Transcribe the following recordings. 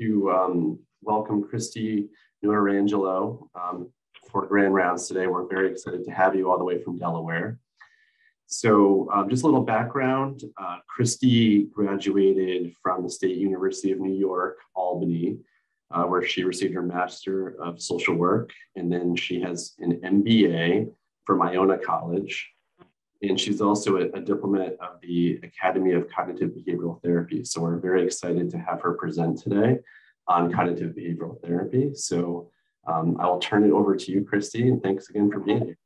to um, welcome Kristy Notarangelo um, for Grand Rounds today. We're very excited to have you all the way from Delaware. So um, just a little background, uh, Christy graduated from the State University of New York, Albany, uh, where she received her Master of Social Work. And then she has an MBA from Iona College. And she's also a, a diplomat of the Academy of Cognitive Behavioral Therapy. So we're very excited to have her present today on cognitive behavioral therapy. So um, I will turn it over to you, Kristy, and thanks again for being here.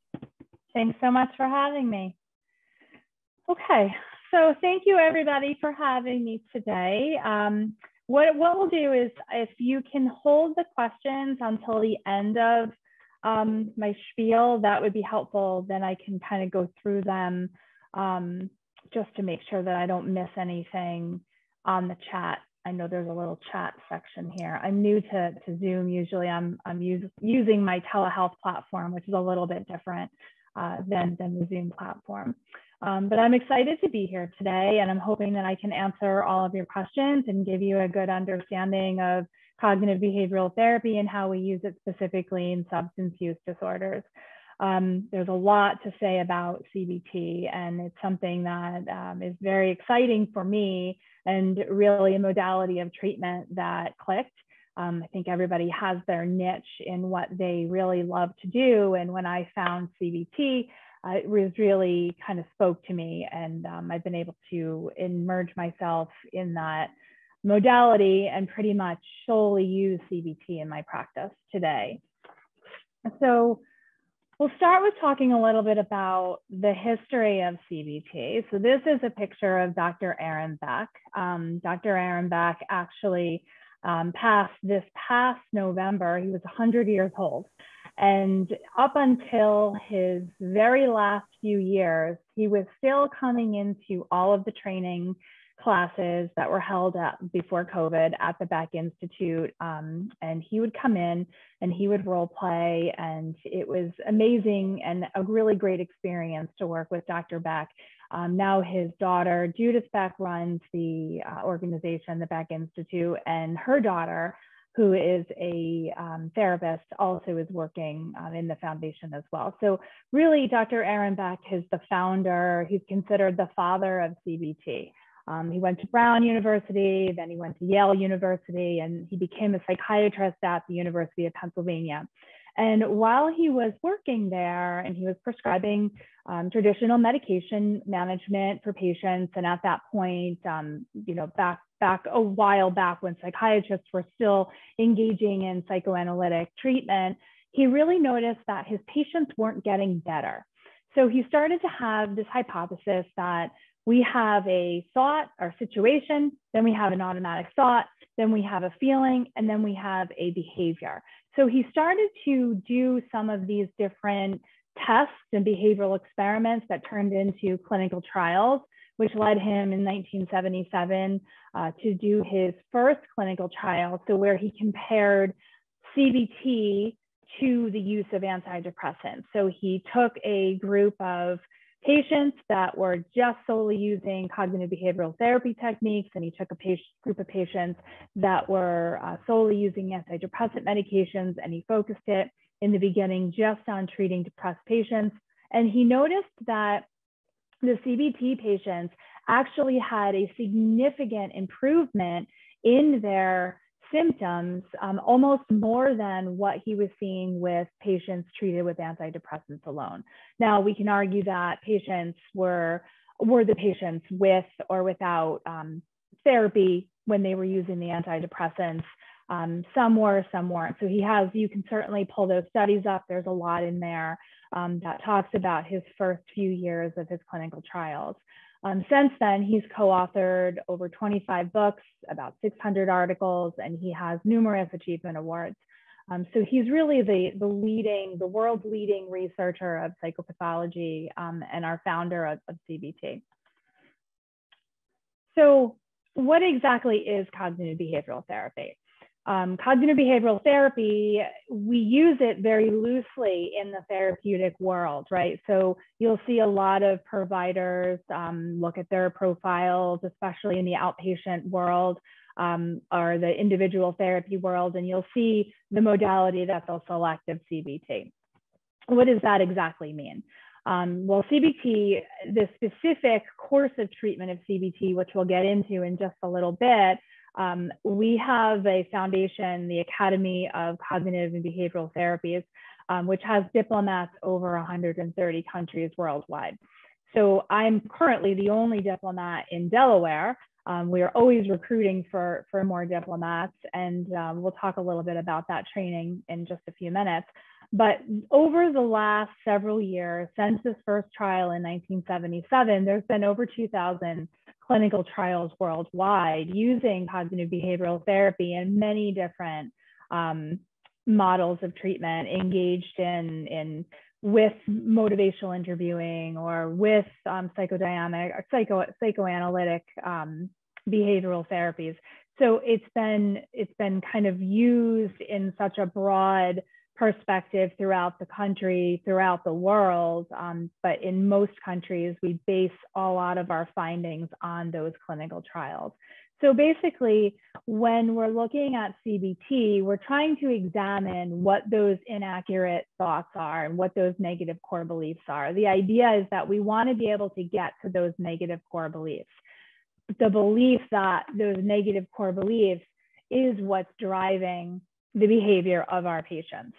Thanks so much for having me. Okay, so thank you everybody for having me today. Um, what, what we'll do is if you can hold the questions until the end of um, my spiel, that would be helpful. Then I can kind of go through them um, just to make sure that I don't miss anything on the chat. I know there's a little chat section here. I'm new to, to Zoom. Usually I'm, I'm use, using my telehealth platform, which is a little bit different uh, than, than the Zoom platform. Um, but I'm excited to be here today and I'm hoping that I can answer all of your questions and give you a good understanding of cognitive behavioral therapy and how we use it specifically in substance use disorders. Um, there's a lot to say about CBT, and it's something that um, is very exciting for me and really a modality of treatment that clicked. Um, I think everybody has their niche in what they really love to do. And when I found CBT, uh, it was really kind of spoke to me, and um, I've been able to immerse myself in that modality and pretty much solely use CBT in my practice today. So we'll start with talking a little bit about the history of CBT. So this is a picture of Dr. Aaron Beck. Um, Dr. Aaron Beck actually um, passed this past November. He was 100 years old. And up until his very last few years, he was still coming into all of the training classes that were held at, before COVID at the Beck Institute. Um, and he would come in and he would role play. And it was amazing and a really great experience to work with Dr. Beck. Um, now his daughter, Judith Beck, runs the uh, organization, the Beck Institute, and her daughter, who is a um, therapist, also is working um, in the foundation as well. So really, Dr. Aaron Beck is the founder. He's considered the father of CBT. Um, he went to Brown University, then he went to Yale University, and he became a psychiatrist at the University of Pennsylvania. And while he was working there and he was prescribing um, traditional medication management for patients, and at that point, um, you know, back back a while back when psychiatrists were still engaging in psychoanalytic treatment, he really noticed that his patients weren't getting better. So he started to have this hypothesis that we have a thought or situation, then we have an automatic thought, then we have a feeling, and then we have a behavior. So he started to do some of these different tests and behavioral experiments that turned into clinical trials, which led him in 1977 uh, to do his first clinical trial. So where he compared CBT to the use of antidepressants. So he took a group of patients that were just solely using cognitive behavioral therapy techniques, and he took a patient, group of patients that were uh, solely using antidepressant medications, and he focused it in the beginning just on treating depressed patients. And he noticed that the CBT patients actually had a significant improvement in their symptoms um, almost more than what he was seeing with patients treated with antidepressants alone. Now, we can argue that patients were, were the patients with or without um, therapy when they were using the antidepressants. Um, some were, some weren't. So he has, you can certainly pull those studies up. There's a lot in there um, that talks about his first few years of his clinical trials. Um, since then, he's co-authored over 25 books, about 600 articles, and he has numerous achievement awards. Um, so he's really the, the leading, the world's leading researcher of psychopathology um, and our founder of, of CBT. So what exactly is cognitive behavioral therapy? Um, cognitive behavioral therapy, we use it very loosely in the therapeutic world, right? So you'll see a lot of providers um, look at their profiles, especially in the outpatient world, um, or the individual therapy world, and you'll see the modality that's also selective CBT. What does that exactly mean? Um, well, CBT, the specific course of treatment of CBT, which we'll get into in just a little bit, um, we have a foundation, the Academy of Cognitive and Behavioral Therapies, um, which has diplomats over 130 countries worldwide. So I'm currently the only diplomat in Delaware. Um, we are always recruiting for, for more diplomats, and um, we'll talk a little bit about that training in just a few minutes. But over the last several years, since this first trial in 1977, there's been over 2,000 clinical trials worldwide using cognitive behavioral therapy and many different um, models of treatment engaged in, in with motivational interviewing or with um, psychodynamic or psycho, psychoanalytic um, behavioral therapies. So it's been it's been kind of used in such a broad perspective throughout the country, throughout the world. Um, but in most countries, we base a lot of our findings on those clinical trials. So basically, when we're looking at CBT, we're trying to examine what those inaccurate thoughts are and what those negative core beliefs are. The idea is that we want to be able to get to those negative core beliefs. The belief that those negative core beliefs is what's driving the behavior of our patients.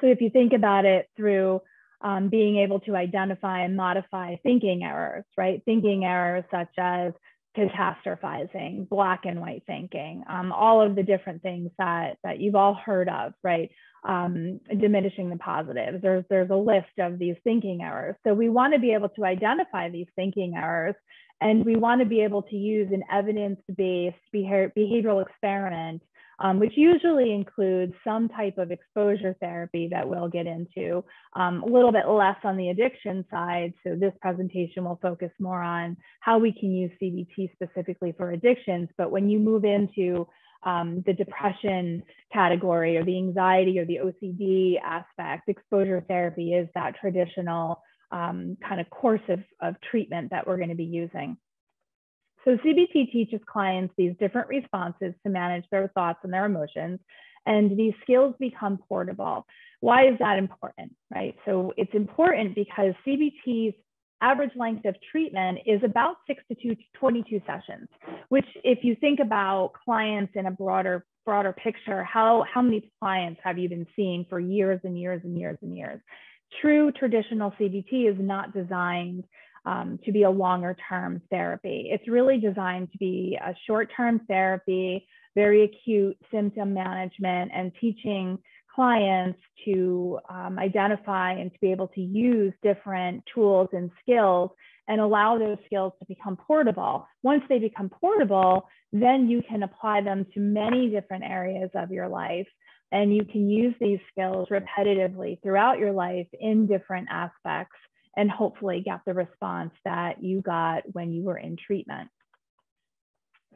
So if you think about it through um, being able to identify and modify thinking errors, right? Thinking errors such as catastrophizing, black and white thinking, um, all of the different things that, that you've all heard of, right? Um, diminishing the positives. There's, there's a list of these thinking errors. So we want to be able to identify these thinking errors and we want to be able to use an evidence-based behavior, behavioral experiment um, which usually includes some type of exposure therapy that we'll get into, um, a little bit less on the addiction side. So this presentation will focus more on how we can use CBT specifically for addictions. But when you move into um, the depression category or the anxiety or the OCD aspect, exposure therapy is that traditional um, kind of course of, of treatment that we're going to be using. So CBT teaches clients these different responses to manage their thoughts and their emotions, and these skills become portable. Why is that important, right? So it's important because CBT's average length of treatment is about six to 22 sessions, which if you think about clients in a broader broader picture, how, how many clients have you been seeing for years and years and years and years? True traditional CBT is not designed um, to be a longer term therapy. It's really designed to be a short term therapy, very acute symptom management, and teaching clients to um, identify and to be able to use different tools and skills and allow those skills to become portable. Once they become portable, then you can apply them to many different areas of your life. And you can use these skills repetitively throughout your life in different aspects and hopefully get the response that you got when you were in treatment.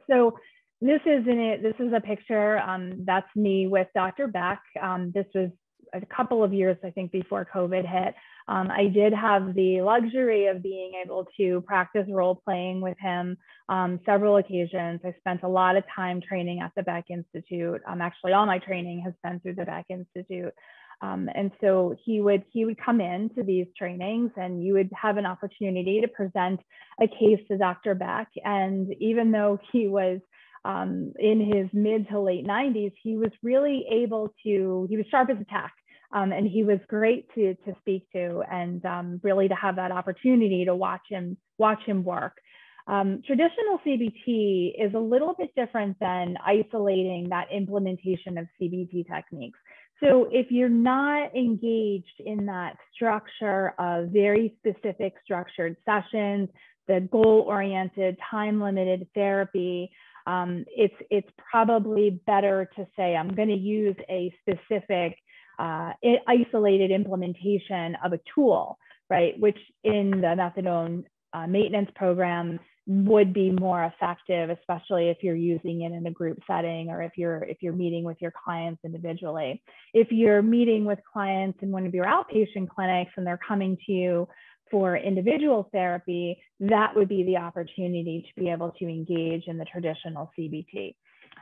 So this is in it. This is a picture. Um, that's me with Dr. Beck. Um, this was a couple of years, I think, before COVID hit. Um, I did have the luxury of being able to practice role playing with him um, several occasions. I spent a lot of time training at the Beck Institute. Um, actually, all my training has been through the Beck Institute. Um, and so he would he would come in to these trainings and you would have an opportunity to present a case to Dr. Beck. And even though he was um, in his mid to late 90s, he was really able to, he was sharp as a tack. Um, and he was great to, to speak to and um, really to have that opportunity to watch him watch him work. Um, traditional CBT is a little bit different than isolating that implementation of CBT techniques. So if you're not engaged in that structure of very specific structured sessions, the goal-oriented, time-limited therapy, um, it's, it's probably better to say, I'm gonna use a specific uh, isolated implementation of a tool, right? Which in the methadone uh, maintenance program would be more effective, especially if you're using it in a group setting or if you're if you're meeting with your clients individually. If you're meeting with clients in one of your outpatient clinics and they're coming to you for individual therapy, that would be the opportunity to be able to engage in the traditional CBT.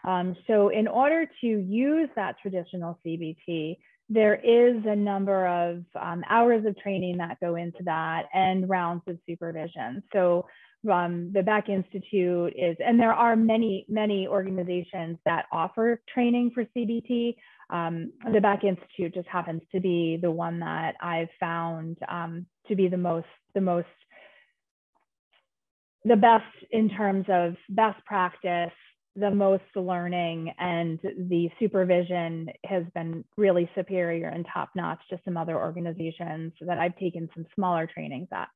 Um, so in order to use that traditional CBT, there is a number of um, hours of training that go into that and rounds of supervision. So um, the Beck Institute is, and there are many, many organizations that offer training for CBT. Um, the Beck Institute just happens to be the one that I've found um, to be the most, the most, the best in terms of best practice, the most learning, and the supervision has been really superior and top notch to some other organizations that I've taken some smaller trainings at.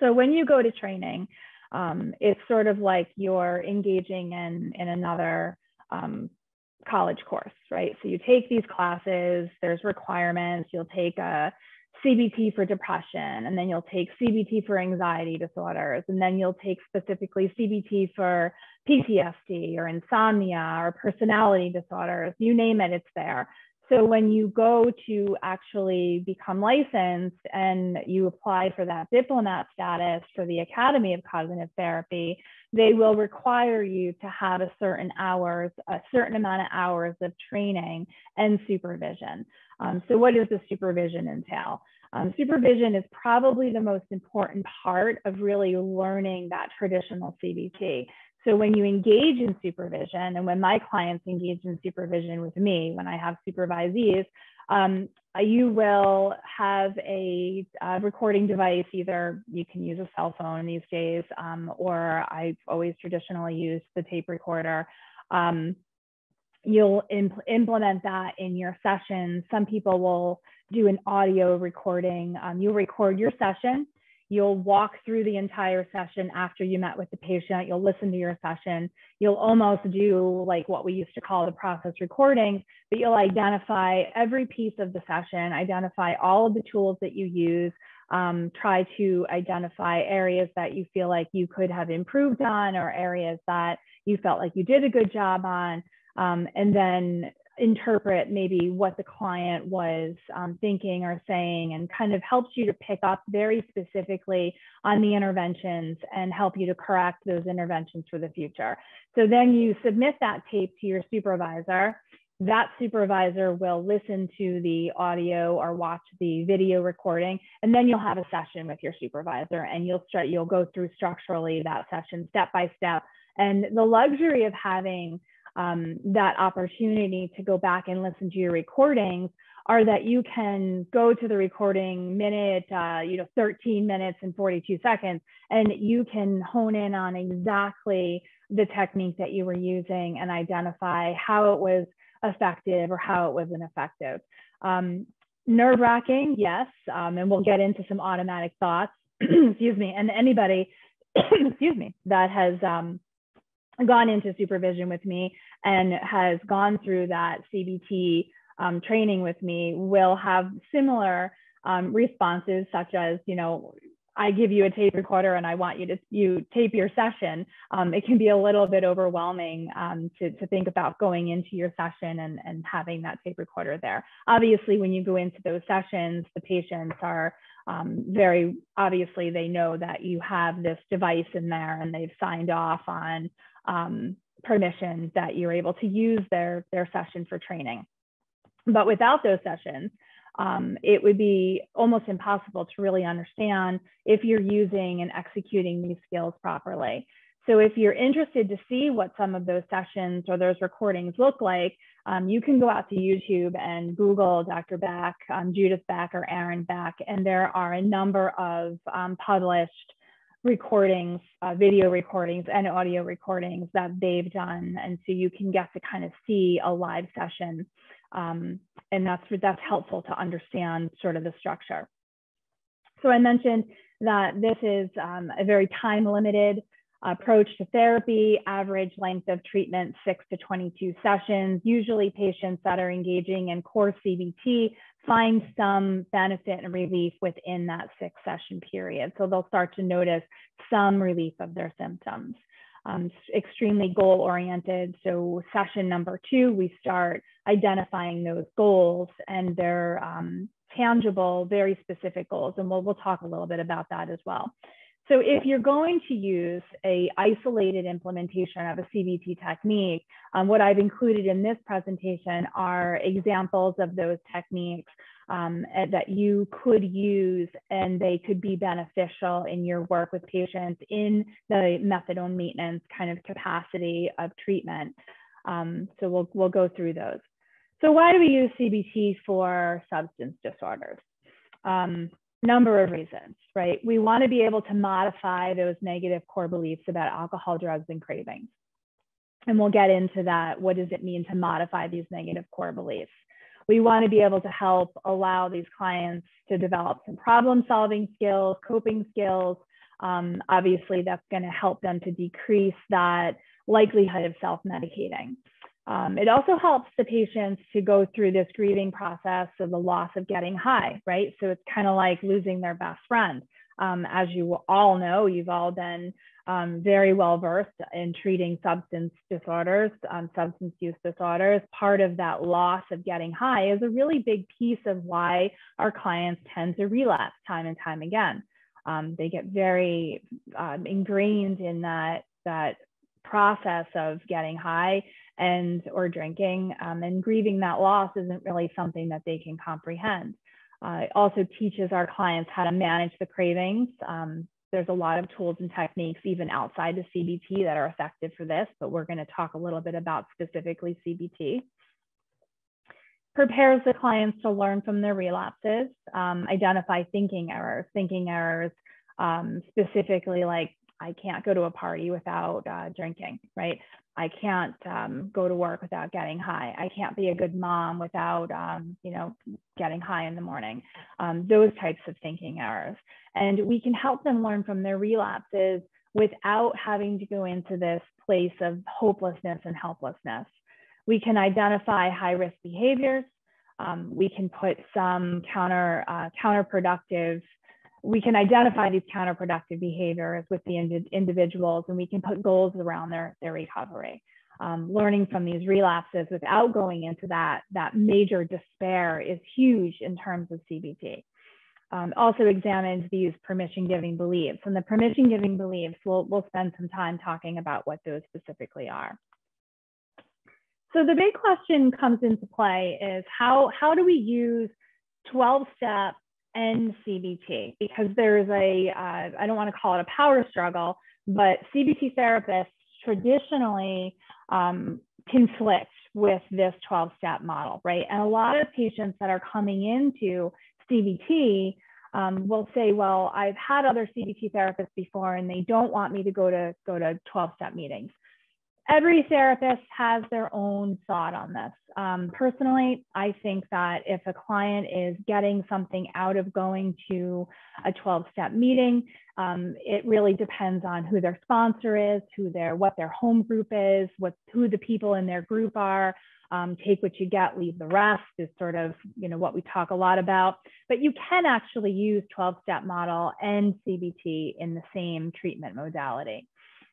So when you go to training, um, it's sort of like you're engaging in, in another um, college course, right? So you take these classes, there's requirements, you'll take a CBT for depression, and then you'll take CBT for anxiety disorders, and then you'll take specifically CBT for PTSD or insomnia or personality disorders, you name it, it's there. So when you go to actually become licensed and you apply for that diplomat status for the Academy of Cognitive Therapy, they will require you to have a certain hours, a certain amount of hours of training and supervision. Um, so what does the supervision entail? Um, supervision is probably the most important part of really learning that traditional CBT. So when you engage in supervision and when my clients engage in supervision with me, when I have supervisees, um, you will have a, a, recording device. Either you can use a cell phone these days, um, or I've always traditionally used the tape recorder. Um, you'll impl implement that in your session. Some people will do an audio recording. Um, you'll record your session You'll walk through the entire session after you met with the patient. You'll listen to your session. You'll almost do like what we used to call the process recording, but you'll identify every piece of the session, identify all of the tools that you use, um, try to identify areas that you feel like you could have improved on or areas that you felt like you did a good job on. Um, and then interpret maybe what the client was um, thinking or saying and kind of helps you to pick up very specifically on the interventions and help you to correct those interventions for the future. So then you submit that tape to your supervisor. That supervisor will listen to the audio or watch the video recording, and then you'll have a session with your supervisor and you'll start, you'll go through structurally that session step by step. And the luxury of having um, that opportunity to go back and listen to your recordings are that you can go to the recording minute, uh, you know, 13 minutes and 42 seconds, and you can hone in on exactly the technique that you were using and identify how it was effective or how it wasn't effective. Um, nerve wracking, yes, um, and we'll get into some automatic thoughts, excuse me, and anybody, excuse me, that has um, gone into supervision with me and has gone through that CBT um, training with me will have similar um, responses, such as, you know, I give you a tape recorder and I want you to you tape your session. Um, it can be a little bit overwhelming um, to, to think about going into your session and, and having that tape recorder there. Obviously, when you go into those sessions, the patients are um, very obviously they know that you have this device in there and they've signed off on um, permission that you're able to use their, their session for training. But without those sessions, um, it would be almost impossible to really understand if you're using and executing these skills properly. So if you're interested to see what some of those sessions or those recordings look like, um, you can go out to YouTube and Google Dr. Beck, um, Judith Beck, or Aaron Beck, and there are a number of um, published recordings, uh, video recordings and audio recordings that they've done. And so you can get to kind of see a live session. Um, and that's, that's helpful to understand sort of the structure. So I mentioned that this is um, a very time limited approach to therapy, average length of treatment, six to 22 sessions. Usually patients that are engaging in core CBT find some benefit and relief within that six session period. So they'll start to notice some relief of their symptoms. Um, extremely goal oriented. So session number two, we start identifying those goals and they're um, tangible, very specific goals. And we'll, we'll talk a little bit about that as well. So if you're going to use a isolated implementation of a CBT technique, um, what I've included in this presentation are examples of those techniques um, that you could use and they could be beneficial in your work with patients in the methadone maintenance kind of capacity of treatment. Um, so we'll, we'll go through those. So why do we use CBT for substance disorders? Um, number of reasons, right? We want to be able to modify those negative core beliefs about alcohol, drugs, and cravings. And we'll get into that. What does it mean to modify these negative core beliefs? We want to be able to help allow these clients to develop some problem solving skills, coping skills. Um, obviously, that's going to help them to decrease that likelihood of self medicating. Um, it also helps the patients to go through this grieving process of the loss of getting high, right? So it's kind of like losing their best friend. Um, as you all know, you've all been um, very well versed in treating substance disorders, um, substance use disorders. Part of that loss of getting high is a really big piece of why our clients tend to relapse time and time again. Um, they get very um, ingrained in that that process of getting high and or drinking um, and grieving that loss isn't really something that they can comprehend. Uh, it also teaches our clients how to manage the cravings. Um, there's a lot of tools and techniques even outside the CBT that are effective for this, but we're going to talk a little bit about specifically CBT. Prepares the clients to learn from their relapses, um, identify thinking errors, thinking errors um, specifically like I can't go to a party without uh, drinking, right? I can't um, go to work without getting high. I can't be a good mom without, um, you know, getting high in the morning. Um, those types of thinking errors, and we can help them learn from their relapses without having to go into this place of hopelessness and helplessness. We can identify high risk behaviors. Um, we can put some counter uh, counterproductive we can identify these counterproductive behaviors with the ind individuals and we can put goals around their, their recovery. Um, learning from these relapses without going into that, that major despair is huge in terms of CBT. Um, also examines these permission giving beliefs and the permission giving beliefs, we'll, we'll spend some time talking about what those specifically are. So the big question comes into play is how, how do we use 12 step and CBT because there's a uh, I don't want to call it a power struggle, but CBT therapists traditionally um, conflict with this 12 step model, right? And a lot of patients that are coming into CBT um, will say, well, I've had other CBT therapists before and they don't want me to go to go to 12 step meetings every therapist has their own thought on this. Um, personally, I think that if a client is getting something out of going to a 12 step meeting, um, it really depends on who their sponsor is, who their, what their home group is, what, who the people in their group are. Um, take what you get, leave the rest is sort of, you know, what we talk a lot about. But you can actually use 12 step model and CBT in the same treatment modality.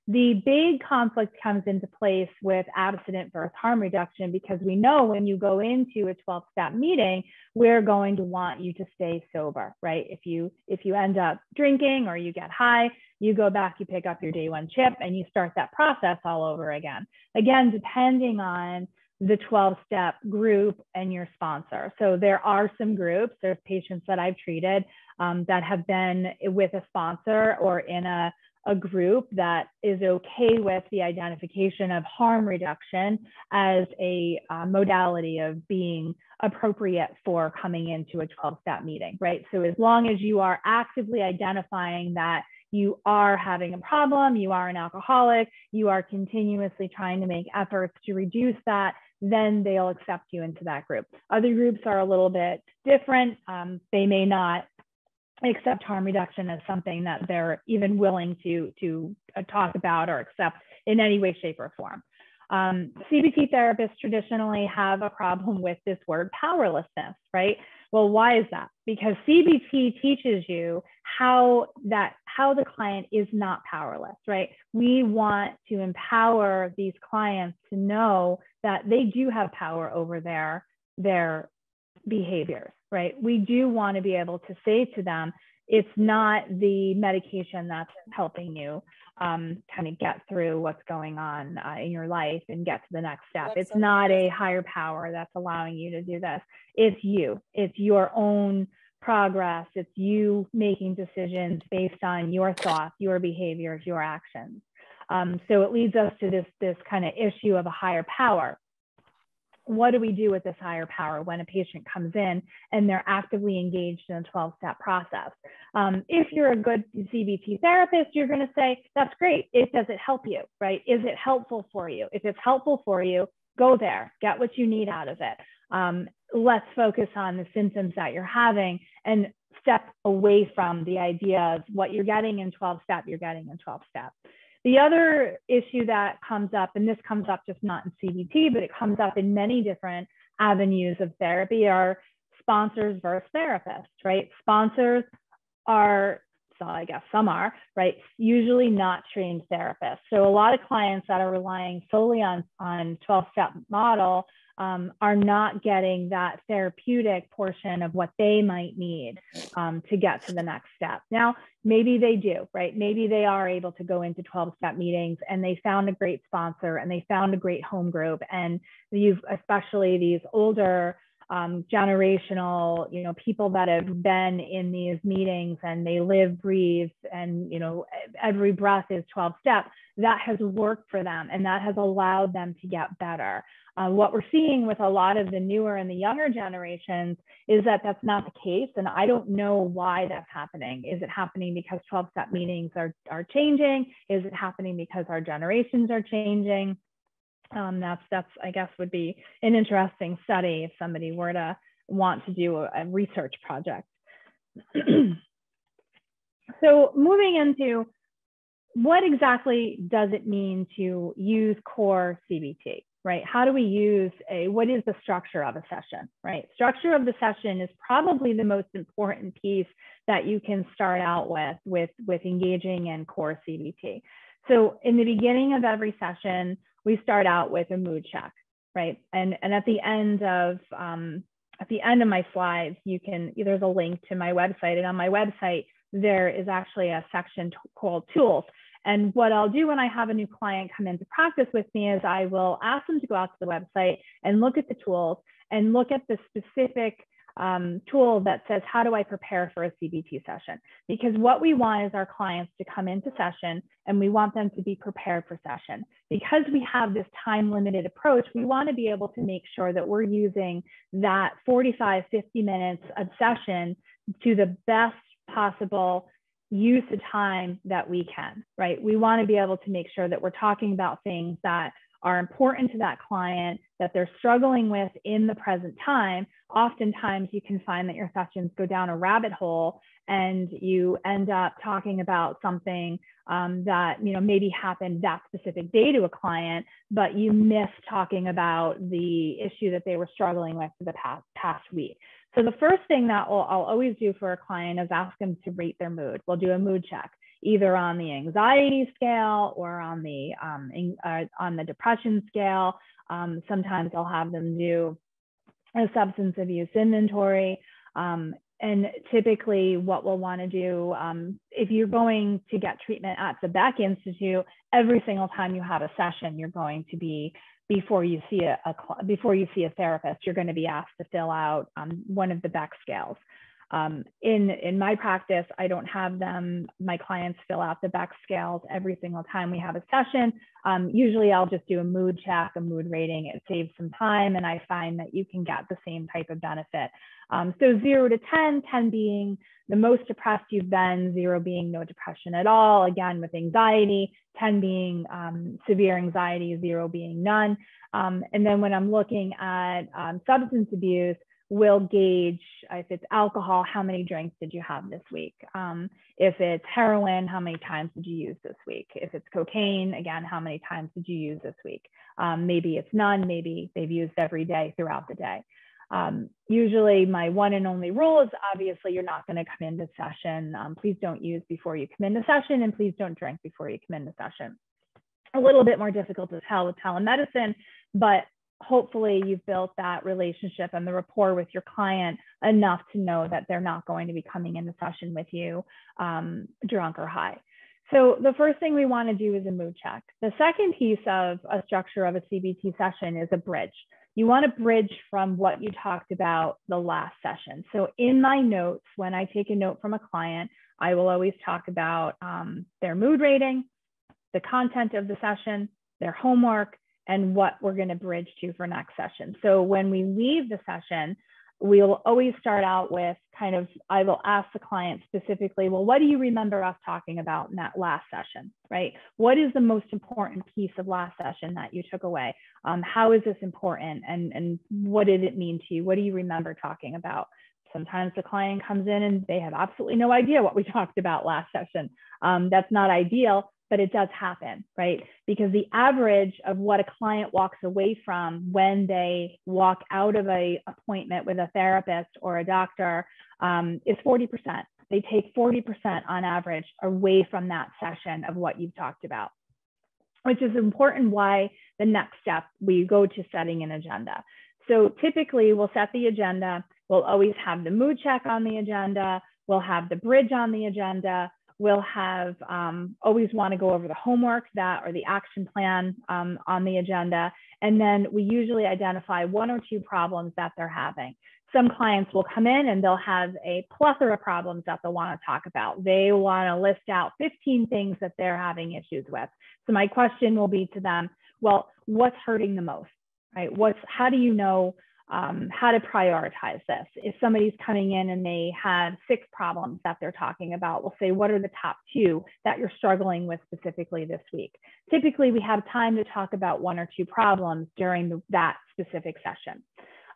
The big conflict comes into place with abstinent versus harm reduction because we know when you go into a 12 step meeting, we're going to want you to stay sober, right? If you if you end up drinking or you get high, you go back, you pick up your day one chip and you start that process all over again. Again, depending on the 12 step group and your sponsor. So there are some groups, there's patients that I've treated um, that have been with a sponsor or in a a group that is okay with the identification of harm reduction as a uh, modality of being appropriate for coming into a 12 step meeting, right? So as long as you are actively identifying that you are having a problem, you are an alcoholic, you are continuously trying to make efforts to reduce that, then they'll accept you into that group. Other groups are a little bit different. Um, they may not accept harm reduction as something that they're even willing to to uh, talk about or accept in any way, shape, or form. Um, CBT therapists traditionally have a problem with this word powerlessness, right? Well, why is that? Because CBT teaches you how that how the client is not powerless, right? We want to empower these clients to know that they do have power over their their behaviors, right? We do want to be able to say to them, it's not the medication that's helping you um, kind of get through what's going on uh, in your life and get to the next step. That's it's not a higher power that's allowing you to do this. It's you, it's your own progress. It's you making decisions based on your thoughts, your behaviors, your actions. Um, so it leads us to this, this kind of issue of a higher power what do we do with this higher power when a patient comes in and they're actively engaged in a 12 step process? Um, if you're a good CBT therapist, you're going to say, that's great. It, does it help you, right? Is it helpful for you? If it's helpful for you, go there, get what you need out of it. Um, let's focus on the symptoms that you're having and step away from the idea of what you're getting in 12 step, you're getting in 12 step. The other issue that comes up, and this comes up just not in CBT, but it comes up in many different avenues of therapy, are sponsors versus therapists, right? Sponsors are, so I guess some are, right? Usually not trained therapists. So a lot of clients that are relying solely on, on 12 step model um, are not getting that therapeutic portion of what they might need um, to get to the next step. Now, maybe they do, right? Maybe they are able to go into 12 step meetings and they found a great sponsor and they found a great home group. And you've, especially these older um, generational, you know, people that have been in these meetings and they live, breathe, and, you know, every breath is 12 steps, that has worked for them and that has allowed them to get better. Uh, what we're seeing with a lot of the newer and the younger generations is that that's not the case. And I don't know why that's happening. Is it happening because 12 step meetings are, are changing? Is it happening because our generations are changing? Um, that's, that's, I guess, would be an interesting study if somebody were to want to do a, a research project. so moving into what exactly does it mean to use core CBT? Right? How do we use a, what is the structure of a session, right? Structure of the session is probably the most important piece that you can start out with, with, with engaging in core CBT. So in the beginning of every session, we start out with a mood check, right? And, and at the end of, um, at the end of my slides, you can, there's a link to my website and on my website, there is actually a section called tools. And what I'll do when I have a new client come into practice with me is I will ask them to go out to the website and look at the tools and look at the specific um, tool that says, how do I prepare for a CBT session? Because what we want is our clients to come into session and we want them to be prepared for session. Because we have this time limited approach, we want to be able to make sure that we're using that 45, 50 minutes of session to the best possible use the time that we can, right? We want to be able to make sure that we're talking about things that are important to that client that they're struggling with in the present time. Oftentimes, you can find that your sessions go down a rabbit hole and you end up talking about something um, that you know maybe happened that specific day to a client, but you miss talking about the issue that they were struggling with for the past past week. So the first thing that I'll, I'll always do for a client is ask them to rate their mood. We'll do a mood check, either on the anxiety scale or on the um, in, uh, on the depression scale. Um, sometimes I'll have them do a substance abuse inventory. Um, and typically what we'll want to do um, if you're going to get treatment at the beck institute every single time you have a session you're going to be before you see a, a before you see a therapist, you're going to be asked to fill out um, one of the Beck scales. Um, in in my practice, I don't have them. My clients fill out the Beck scales every single time we have a session. Um, usually, I'll just do a mood check, a mood rating. It saves some time, and I find that you can get the same type of benefit um, so zero to 10, 10 being the most depressed you've been, zero being no depression at all, again with anxiety, 10 being um, severe anxiety, zero being none. Um, and then when I'm looking at um, substance abuse, we'll gauge if it's alcohol, how many drinks did you have this week? Um, if it's heroin, how many times did you use this week? If it's cocaine, again, how many times did you use this week? Um, maybe it's none, maybe they've used every day throughout the day. Um, usually my one and only rule is obviously you're not going to come into session. Um, please don't use before you come into session and please don't drink before you come into session. A little bit more difficult to tell with telemedicine, but hopefully you've built that relationship and the rapport with your client enough to know that they're not going to be coming in the session with you um, drunk or high. So the first thing we want to do is a mood check. The second piece of a structure of a CBT session is a bridge. You want to bridge from what you talked about the last session. So in my notes, when I take a note from a client, I will always talk about um, their mood rating, the content of the session, their homework, and what we're going to bridge to for next session. So when we leave the session, we'll always start out with kind of, I will ask the client specifically, well, what do you remember us talking about in that last session, right? What is the most important piece of last session that you took away? Um, how is this important and, and what did it mean to you? What do you remember talking about? Sometimes the client comes in and they have absolutely no idea what we talked about last session. Um, that's not ideal, but it does happen, right? Because the average of what a client walks away from when they walk out of a appointment with a therapist or a doctor um, is 40%. They take 40% on average away from that session of what you've talked about, which is important why the next step we go to setting an agenda. So typically we'll set the agenda. We'll always have the mood check on the agenda. We'll have the bridge on the agenda we'll have um, always want to go over the homework that or the action plan um, on the agenda. And then we usually identify one or two problems that they're having. Some clients will come in and they'll have a plethora of problems that they'll want to talk about. They want to list out 15 things that they're having issues with. So my question will be to them, well, what's hurting the most, right? What's, how do you know um, how to prioritize this. If somebody's coming in and they have six problems that they're talking about, we'll say, what are the top two that you're struggling with specifically this week? Typically, we have time to talk about one or two problems during the, that specific session.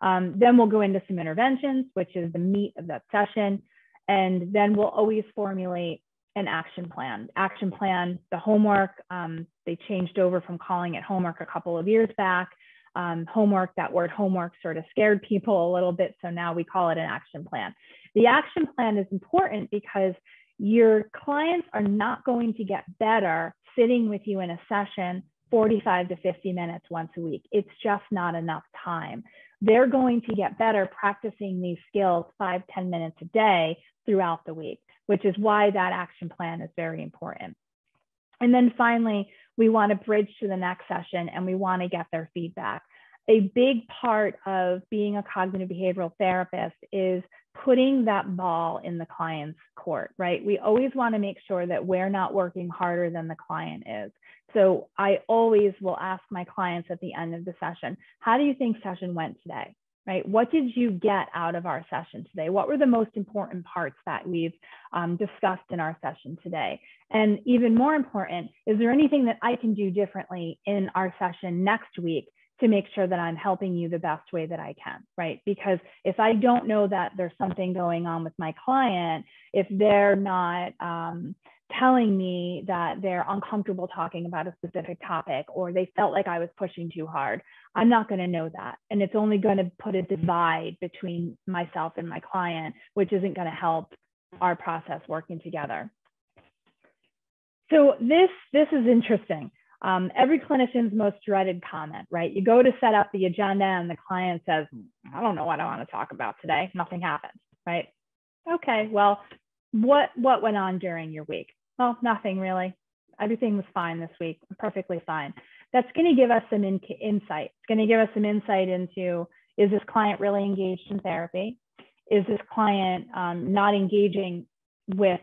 Um, then we'll go into some interventions, which is the meat of that session. And then we'll always formulate an action plan. Action plan, the homework, um, they changed over from calling it homework a couple of years back um, homework, that word homework sort of scared people a little bit. So now we call it an action plan. The action plan is important because your clients are not going to get better sitting with you in a session 45 to 50 minutes once a week. It's just not enough time. They're going to get better practicing these skills five, 10 minutes a day throughout the week, which is why that action plan is very important. And then finally, we want to bridge to the next session and we want to get their feedback. A big part of being a cognitive behavioral therapist is putting that ball in the client's court, right? We always want to make sure that we're not working harder than the client is. So I always will ask my clients at the end of the session, how do you think session went today? Right? What did you get out of our session today? What were the most important parts that we've um, discussed in our session today? And even more important, is there anything that I can do differently in our session next week to make sure that I'm helping you the best way that I can, right? Because if I don't know that there's something going on with my client, if they're not, um, telling me that they're uncomfortable talking about a specific topic or they felt like I was pushing too hard, I'm not going to know that. And it's only going to put a divide between myself and my client, which isn't going to help our process working together. So this, this is interesting. Um, every clinician's most dreaded comment, right? You go to set up the agenda and the client says, I don't know what I want to talk about today. Nothing happens, right? Okay, well, what what went on during your week? Well, nothing really. Everything was fine this week, perfectly fine. That's going to give us some in insight. It's going to give us some insight into is this client really engaged in therapy? Is this client um, not engaging with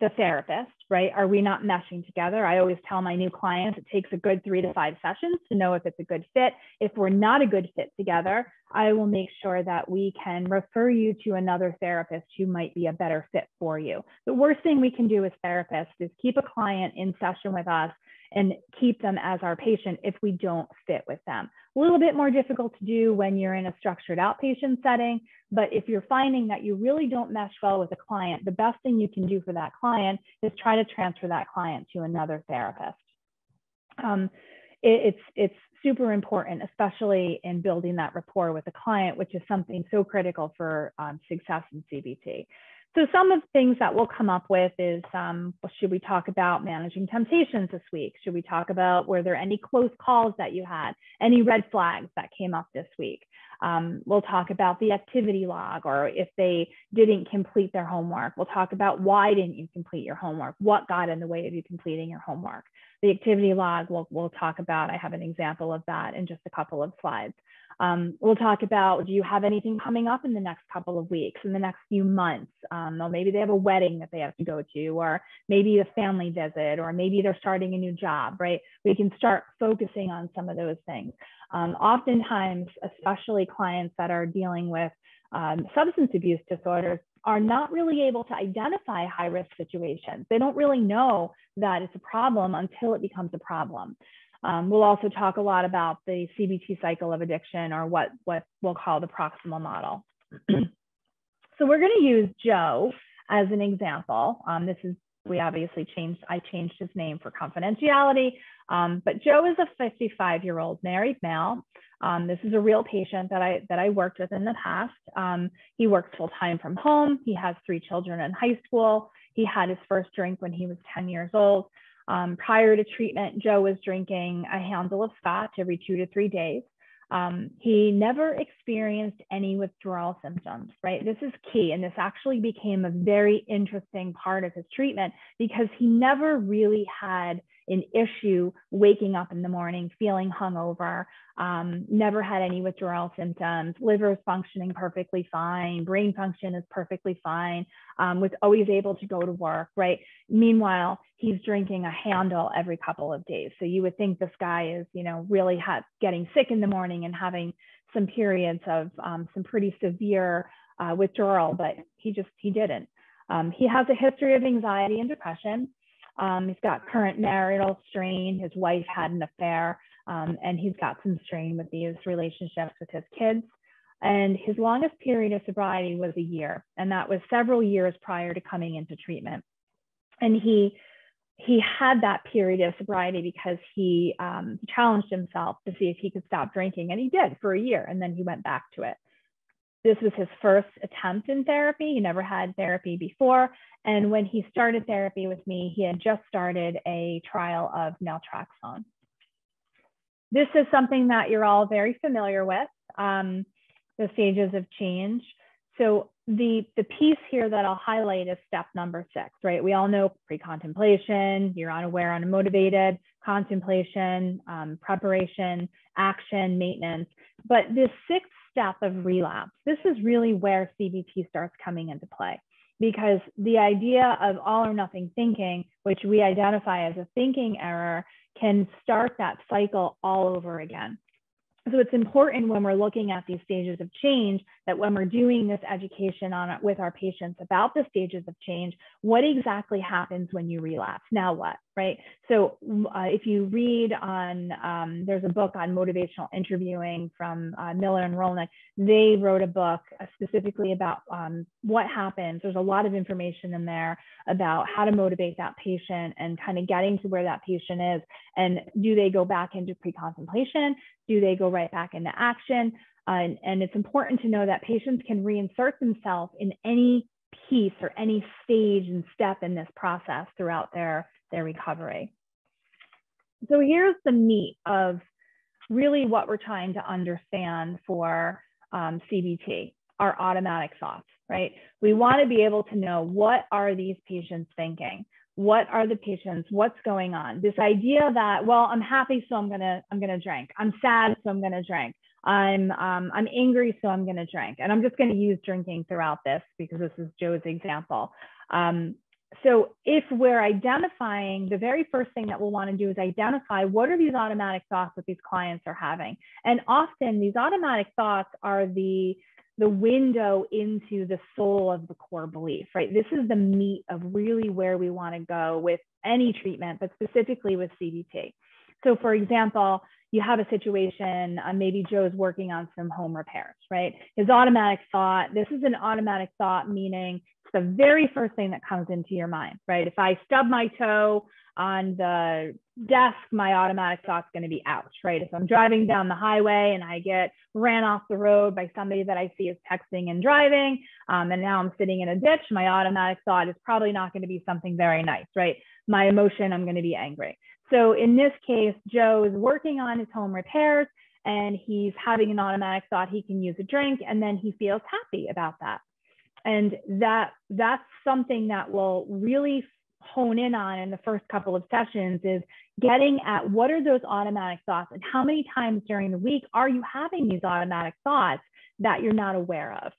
the therapist, right? Are we not meshing together? I always tell my new clients it takes a good three to five sessions to know if it's a good fit. If we're not a good fit together, I will make sure that we can refer you to another therapist who might be a better fit for you. The worst thing we can do as therapists is keep a client in session with us and keep them as our patient if we don't fit with them. A little bit more difficult to do when you're in a structured outpatient setting, but if you're finding that you really don't mesh well with a client, the best thing you can do for that client is try to transfer that client to another therapist. Um, it, it's, it's super important, especially in building that rapport with the client, which is something so critical for um, success in CBT. So some of the things that we'll come up with is, um, should we talk about managing temptations this week? Should we talk about were there any close calls that you had? Any red flags that came up this week? Um, we'll talk about the activity log or if they didn't complete their homework. We'll talk about why didn't you complete your homework? What got in the way of you completing your homework? The activity log, we'll, we'll talk about, I have an example of that in just a couple of slides. Um, we'll talk about do you have anything coming up in the next couple of weeks, in the next few months? Um, or maybe they have a wedding that they have to go to, or maybe a family visit, or maybe they're starting a new job, right? We can start focusing on some of those things. Um, oftentimes, especially clients that are dealing with um, substance abuse disorders, are not really able to identify high risk situations. They don't really know that it's a problem until it becomes a problem. Um, we'll also talk a lot about the CBT cycle of addiction or what, what we'll call the proximal model. so we're going to use Joe as an example. Um, this is, we obviously changed, I changed his name for confidentiality, um, but Joe is a 55 year old married male. Um, this is a real patient that I, that I worked with in the past. Um, he works full time from home. He has three children in high school. He had his first drink when he was 10 years old. Um, prior to treatment, Joe was drinking a handle of scotch every two to three days. Um, he never experienced any withdrawal symptoms, right? This is key. And this actually became a very interesting part of his treatment because he never really had an issue waking up in the morning, feeling hungover, um, never had any withdrawal symptoms, liver is functioning perfectly fine, brain function is perfectly fine, um, was always able to go to work, right? Meanwhile, he's drinking a handle every couple of days. So you would think this guy is, you know, really ha- getting sick in the morning and having some periods of um, some pretty severe uh, withdrawal, but he just, he didn't. Um, he has a history of anxiety and depression. Um, he's got current marital strain. His wife had an affair, um, and he's got some strain with these relationships with his kids. And his longest period of sobriety was a year, and that was several years prior to coming into treatment. And he he had that period of sobriety because he um, challenged himself to see if he could stop drinking, and he did for a year, and then he went back to it. This was his first attempt in therapy. He never had therapy before. And when he started therapy with me, he had just started a trial of naltrexone. This is something that you're all very familiar with, um, the stages of change. So the, the piece here that I'll highlight is step number six, right? We all know pre-contemplation, you're unaware, unmotivated, contemplation, um, preparation, action, maintenance. But this sixth step of relapse, this is really where CBT starts coming into play because the idea of all or nothing thinking, which we identify as a thinking error, can start that cycle all over again. So it's important when we're looking at these stages of change that when we're doing this education on with our patients about the stages of change, what exactly happens when you relapse? Now what, right? So uh, if you read on, um, there's a book on motivational interviewing from uh, Miller and Rollnick. They wrote a book uh, specifically about um, what happens. There's a lot of information in there about how to motivate that patient and kind of getting to where that patient is. And do they go back into pre-contemplation? Do they go right back into action? Uh, and, and it's important to know that patients can reinsert themselves in any piece or any stage and step in this process throughout their, their recovery. So here's the meat of really what we're trying to understand for um, CBT, our automatic thoughts, right? We want to be able to know what are these patients thinking? What are the patients what's going on? This idea that well i'm happy so i'm gonna i'm gonna drink. I'm sad so i'm gonna drink. I'm um, i'm angry so i'm gonna drink. And i'm just gonna use drinking throughout this because this is joe's example. Um, so if we're identifying the very first thing that we'll want to do is identify what are these automatic thoughts that these clients are having. And often these automatic thoughts are the the window into the soul of the core belief, right? This is the meat of really where we want to go with any treatment, but specifically with CBT. So, for example, you have a situation, uh, maybe Joe's working on some home repairs, right? His automatic thought, this is an automatic thought, meaning it's the very first thing that comes into your mind, right? If I stub my toe, on the desk, my automatic thought's going to be ouch, right? If I'm driving down the highway and I get ran off the road by somebody that I see is texting and driving, um, and now I'm sitting in a ditch, my automatic thought is probably not going to be something very nice, right? My emotion, I'm going to be angry. So in this case, Joe is working on his home repairs and he's having an automatic thought he can use a drink and then he feels happy about that. And that that's something that will really hone in on in the first couple of sessions is getting at what are those automatic thoughts and how many times during the week are you having these automatic thoughts that you're not aware of.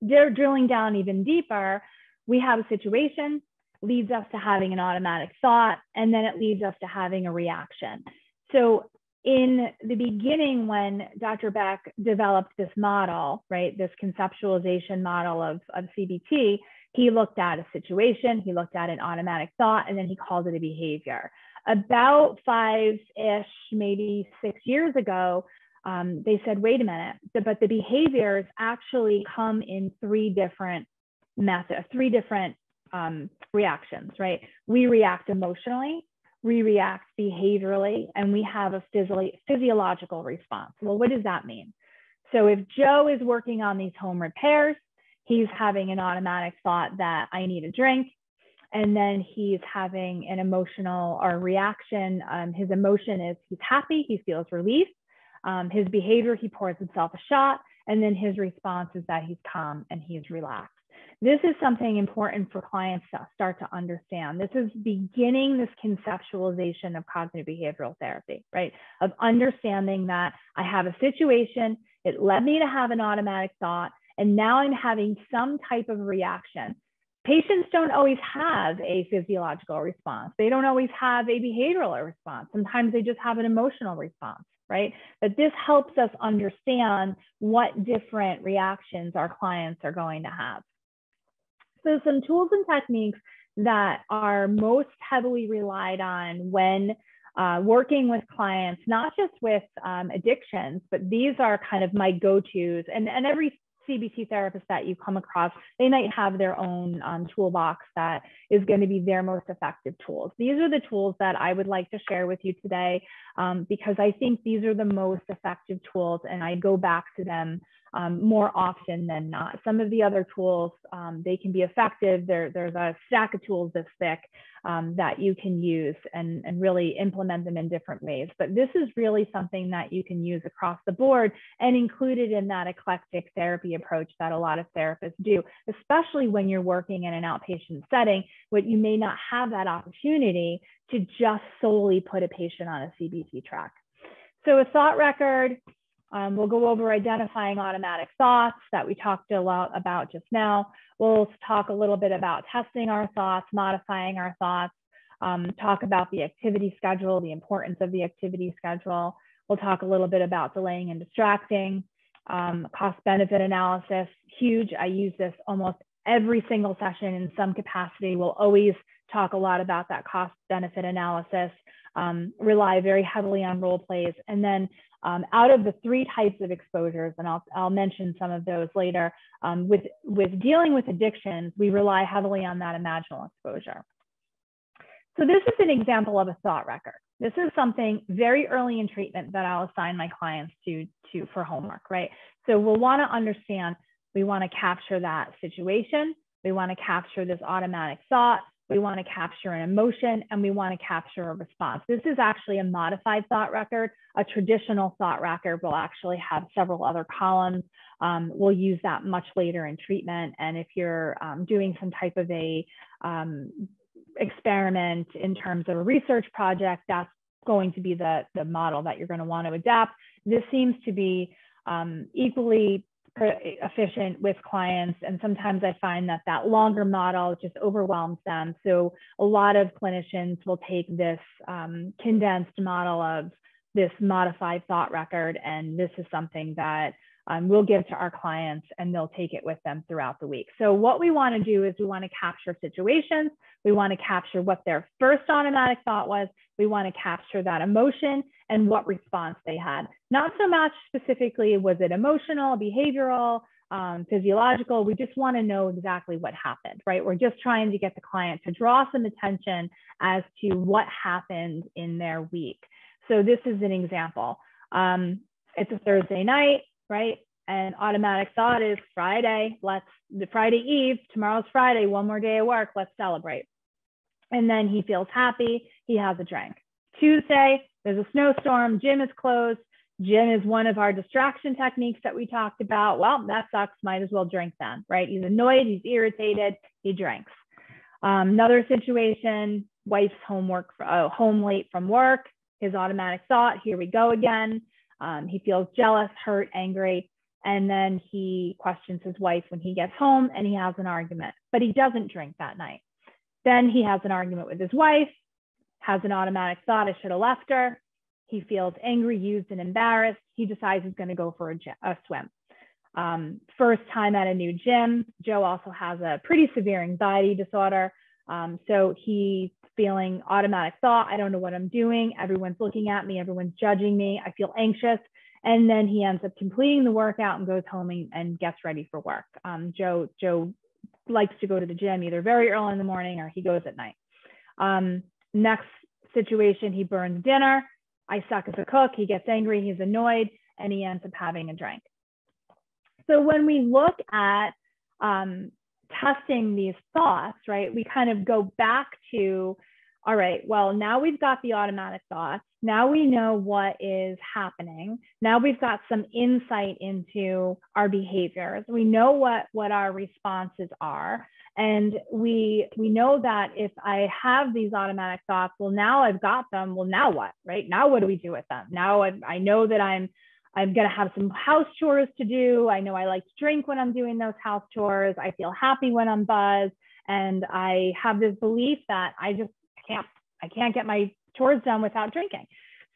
They're drilling down even deeper. We have a situation, leads us to having an automatic thought, and then it leads us to having a reaction. So in the beginning, when Dr. Beck developed this model, right, this conceptualization model of, of CBT, he looked at a situation, he looked at an automatic thought, and then he called it a behavior. About five ish, maybe six years ago, um, they said, wait a minute, but the behaviors actually come in three different methods, three different um, reactions, right? We react emotionally, we react behaviorally, and we have a physio- physiological response. Well, what does that mean? So if Joe is working on these home repairs, he's having an automatic thought that I need a drink. And then he's having an emotional or reaction. Um, his emotion is he's happy, he feels relief. Um, his behavior, he pours himself a shot. And then his response is that he's calm and he's relaxed. This is something important for clients to start to understand. This is beginning this conceptualization of cognitive behavioral therapy, right? Of understanding that I have a situation, it led me to have an automatic thought, and now I'm having some type of reaction. Patients don't always have a physiological response. They don't always have a behavioral response. Sometimes they just have an emotional response, right? But this helps us understand what different reactions our clients are going to have. So some tools and techniques that are most heavily relied on when uh, working with clients, not just with um, addictions, but these are kind of my go-tos. And, and every CBT therapist that you come across, they might have their own um, toolbox that is going to be their most effective tools. These are the tools that I would like to share with you today um, because I think these are the most effective tools and I go back to them um, more often than not. Some of the other tools, um, they can be effective. There, there's a stack of tools this thick um, that you can use and, and really implement them in different ways. But this is really something that you can use across the board and included in that eclectic therapy approach that a lot of therapists do, especially when you're working in an outpatient setting, but you may not have that opportunity to just solely put a patient on a CBT track. So a thought record, um, we'll go over identifying automatic thoughts that we talked a lot about just now. We'll talk a little bit about testing our thoughts, modifying our thoughts, um, talk about the activity schedule, the importance of the activity schedule. We'll talk a little bit about delaying and distracting, um, cost benefit analysis, huge. I use this almost every single session in some capacity. We'll always talk a lot about that cost benefit analysis, um, rely very heavily on role plays, and then um, out of the three types of exposures, and I'll, I'll mention some of those later, um, with, with dealing with addictions, we rely heavily on that imaginal exposure. So this is an example of a thought record. This is something very early in treatment that I'll assign my clients to, to for homework, right? So we'll wanna understand, we wanna capture that situation, we wanna capture this automatic thought, we want to capture an emotion and we want to capture a response. This is actually a modified thought record. A traditional thought record will actually have several other columns. Um, we'll use that much later in treatment. And if you're um, doing some type of a um, experiment in terms of a research project, that's going to be the, the model that you're going to want to adapt. This seems to be um, equally efficient with clients. And sometimes I find that that longer model just overwhelms them. So a lot of clinicians will take this um, condensed model of this modified thought record. And this is something that um, we'll give to our clients and they'll take it with them throughout the week. So what we want to do is we want to capture situations. We want to capture what their first automatic thought was. We want to capture that emotion and what response they had. Not so much specifically, was it emotional, behavioral, um, physiological. We just want to know exactly what happened, right? We're just trying to get the client to draw some attention as to what happened in their week. So this is an example. Um, it's a Thursday night, right? And automatic thought is Friday, let's, the Friday Eve, tomorrow's Friday, one more day of work, let's celebrate. And then he feels happy, he has a drink. Tuesday, there's a snowstorm, gym is closed, Gym is one of our distraction techniques that we talked about. Well, that sucks. Might as well drink then, right? He's annoyed, he's irritated, he drinks. Um, another situation, wife's homework, uh, home late from work. His automatic thought, here we go again. Um, he feels jealous, hurt, angry, and then he questions his wife when he gets home and he has an argument, but he doesn't drink that night. Then he has an argument with his wife, has an automatic thought, I should have left her. He feels angry, used, and embarrassed. He decides he's going to go for a, a swim. Um, first time at a new gym. Joe also has a pretty severe anxiety disorder. Um, so he's feeling automatic thought, I don't know what I'm doing. Everyone's looking at me, everyone's judging me. I feel anxious. And then he ends up completing the workout and goes home and, and gets ready for work. Um, Joe, Joe likes to go to the gym either very early in the morning or he goes at night. Next situation, he burns dinner. I suck as a cook. He gets angry, he's annoyed, and he ends up having a drink. So when we look at um, testing these thoughts, right, we kind of go back to, all right, well, now we've got the automatic thoughts. Now we know what is happening. Now we've got some insight into our behaviors. We know what, what our responses are and we we know that if i have these automatic thoughts well now i've got them well now what right? Now what do we do with them? Now i, I know that i'm i'm going to have some house chores to do. I know i like to drink when i'm doing those house chores. I feel happy when i'm buzzed. And i have this belief that i just can't i can't get my chores done without drinking.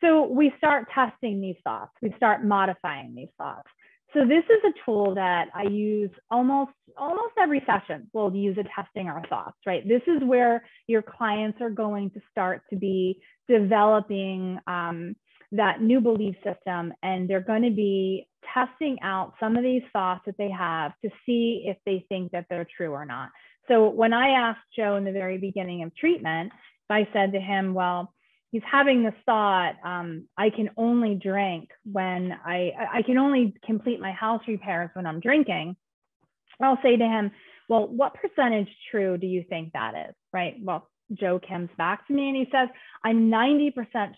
So we start testing these thoughts. We start modifying these thoughts so this is a tool that I use almost almost every session. We'll use a testing our thoughts, right? This is where your clients are going to start to be developing um, that new belief system, and they're going to be testing out some of these thoughts that they have to see if they think that they're true or not. So when I asked Joe in the very beginning of treatment, I said to him, "Well." He's having this thought um, i can only drink when i i can only complete my house repairs when i'm drinking i'll say to him well what percentage true do you think that is right well joe comes back to me and he says i'm 90%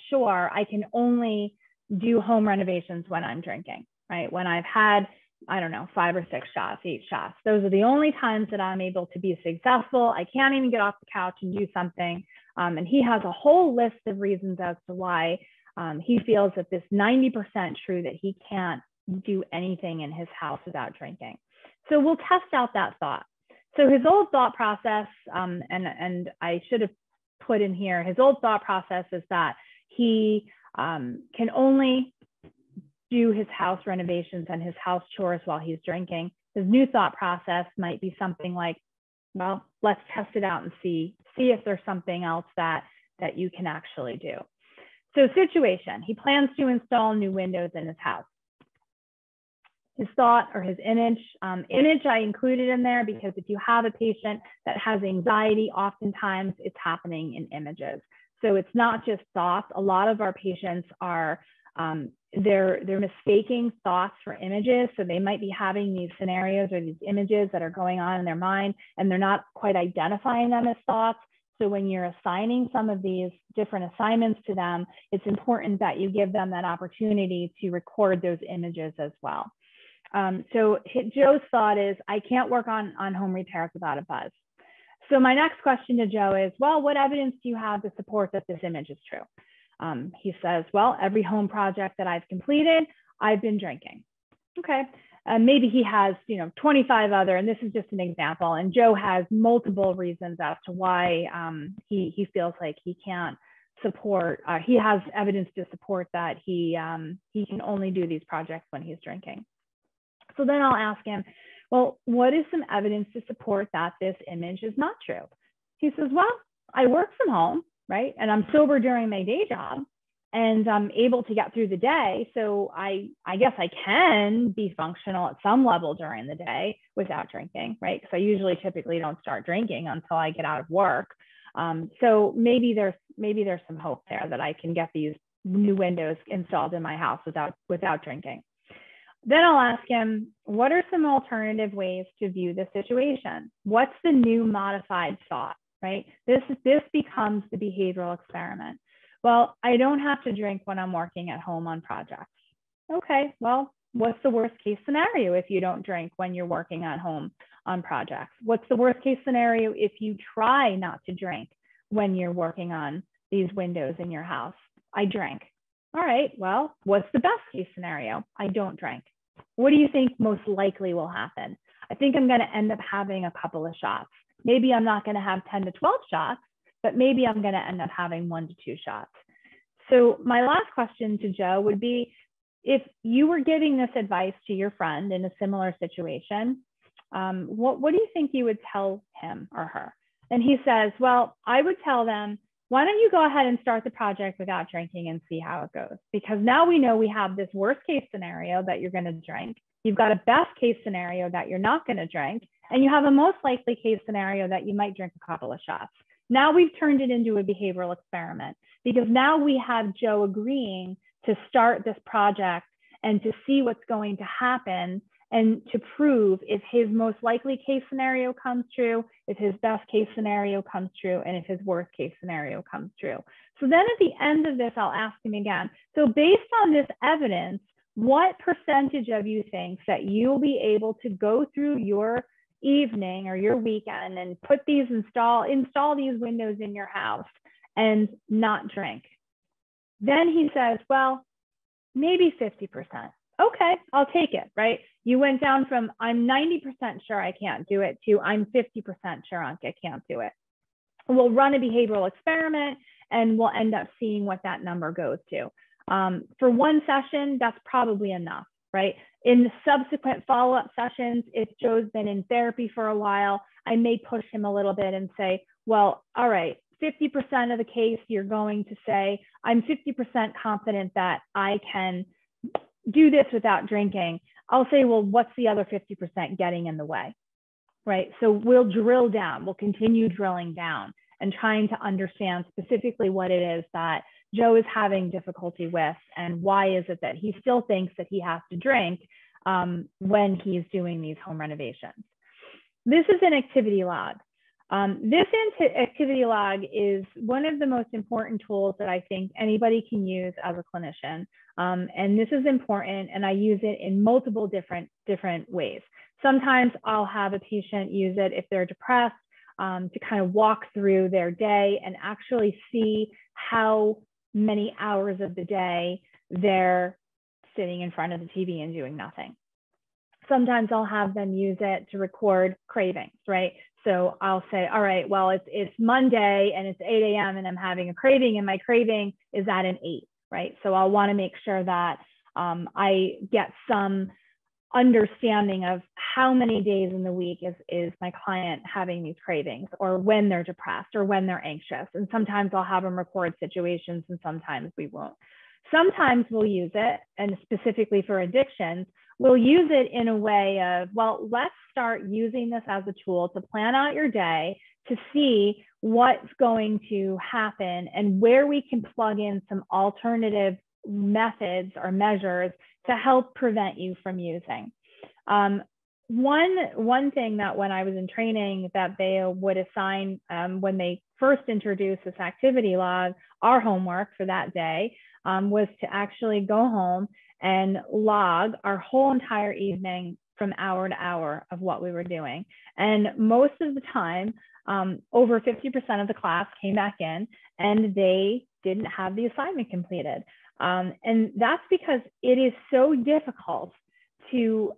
sure i can only do home renovations when i'm drinking right when i've had I don't know, five or six shots, eight shots. Those are the only times that I'm able to be successful. I can't even get off the couch and do something. Um, and he has a whole list of reasons as to why um, he feels that this 90% true that he can't do anything in his house without drinking. So we'll test out that thought. So his old thought process, um, and, and I should have put in here, his old thought process is that he um, can only do his house renovations and his house chores while he's drinking. His new thought process might be something like, well, let's test it out and see, see if there's something else that, that you can actually do. So situation, he plans to install new windows in his house. His thought or his image, um, image I included in there because if you have a patient that has anxiety, oftentimes it's happening in images. So it's not just thoughts. A lot of our patients are um, they're they're mistaking thoughts for images. So they might be having these scenarios or these images that are going on in their mind and they're not quite identifying them as thoughts. So when you're assigning some of these different assignments to them it's important that you give them that opportunity to record those images as well. Um, so joe's thought is i can't work on on home repairs without a buzz. So my next question to joe is well what evidence do you have to support that this image is true um, he says, well, every home project that I've completed, I've been drinking. Okay. Uh, maybe he has, you know, 25 other, and this is just an example. And Joe has multiple reasons as to why um, he, he feels like he can't support, uh, he has evidence to support that he, um, he can only do these projects when he's drinking. So then I'll ask him, well, what is some evidence to support that this image is not true? He says, well, I work from home right? And I'm sober during my day job. and I'm able to get through the day. So I, I guess I can be functional at some level during the day without drinking, right? Because I usually typically don't start drinking until I get out of work. Um, so maybe there's maybe there's some hope there that I can get these new windows installed in my house without without drinking. Then I'll ask him, what are some alternative ways to view the situation? What's the new modified thought, right? This, is this becomes the behavioral experiment. Well, I don't have to drink when I'm working at home on projects. Okay, well, what's the worst case scenario if you don't drink when you're working at home on projects? What's the worst case scenario if you try not to drink when you're working on these windows in your house? I drink. All right, well, what's the best case scenario? I don't drink. What do you think most likely will happen? I think I'm going to end up having a couple of shots. Maybe I'm not going to have 10 to 12 shots, but maybe I'm going to end up having one to two shots. So, my last question to Joe would be if you were giving this advice to your friend in a similar situation, um, what, what do you think you would tell him or her? And he says, Well, I would tell them, why don't you go ahead and start the project without drinking and see how it goes? Because now we know we have this worst case scenario that you're going to drink. You've got a best case scenario that you're not going to drink. And you have a most likely case scenario that you might drink a couple of shots. Now we've turned it into a behavioral experiment because now we have Joe agreeing to start this project and to see what's going to happen and to prove if his most likely case scenario comes true, if his best case scenario comes true, and if his worst case scenario comes true. So then at the end of this, I'll ask him again. So based on this evidence, what percentage of you thinks that you'll be able to go through your evening or your weekend and put these install install these windows in your house and not drink? Then he says, well, maybe 50% okay, I'll take it, right? You went down from I'm 90% sure I can't do it to I'm 50% sure I can't do it. We'll run a behavioral experiment and we'll end up seeing what that number goes to. Um, for one session, that's probably enough, right? In the subsequent follow up sessions, if Joe's been in therapy for a while, I may push him a little bit and say, well, all right, 50% of the case, you're going to say, I'm 50% confident that I can do this without drinking, I'll say, well, what's the other 50% getting in the way? Right. So we'll drill down, we'll continue drilling down and trying to understand specifically what it is that Joe is having difficulty with and why is it that he still thinks that he has to drink um, when he's doing these home renovations. This is an activity log. Um, this activity log is one of the most important tools that I think anybody can use as a clinician. Um, and this is important, and I use it in multiple different, different ways. Sometimes I'll have a patient use it if they're depressed um, to kind of walk through their day and actually see how many hours of the day they're sitting in front of the TV and doing nothing sometimes I'll have them use it to record cravings, right? So I'll say, all right, well, it's it's Monday and it's 8 a.m. and I'm having a craving, and my craving is at an eight, right? So I'll want to make sure that um, I get some understanding of how many days in the week is is my client having these cravings or when they're depressed or when they're anxious. And sometimes i'll have them record situations and sometimes we won't. Sometimes we'll use it and specifically for addictions we'll use it in a way of, well, let's start using this as a tool to plan out your day to see what's going to happen and where we can plug in some alternative methods or measures to help prevent you from using. Um, one, one thing that when I was in training that they would assign um, when they first introduced this activity log, our homework for that day um, was to actually go home and log our whole entire evening from hour to hour of what we were doing. And most of the time, um, over 50% of the class came back in and they didn't have the assignment completed. Um, and that's because it is so difficult to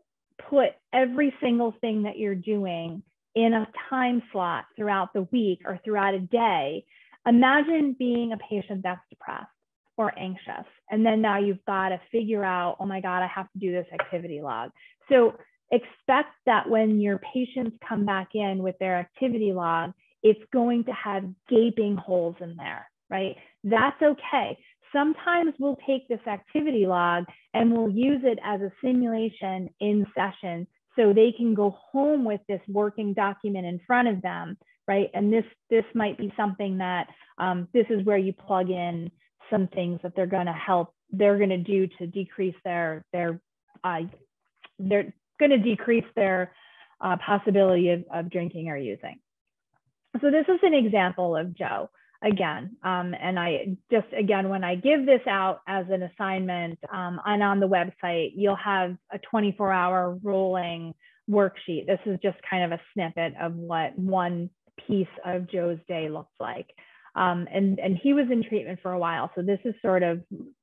put every single thing that you're doing in a time slot throughout the week or throughout a day. Imagine being a patient that's depressed or anxious. And then now you've got to figure out, oh my God, I have to do this activity log. So expect that when your patients come back in with their activity log, it's going to have gaping holes in there, right? That's okay. Sometimes we'll take this activity log and we'll use it as a simulation in session so they can go home with this working document in front of them, right? And this, this might be something that um, this is where you plug in some things that they're gonna help, they're gonna do to decrease their, their, uh, they're gonna decrease their uh, possibility of, of drinking or using. So this is an example of Joe again. Um, and I just, again, when I give this out as an assignment um, and on the website, you'll have a 24 hour rolling worksheet. This is just kind of a snippet of what one piece of Joe's day looks like. Um, and, and he was in treatment for a while. So this is sort of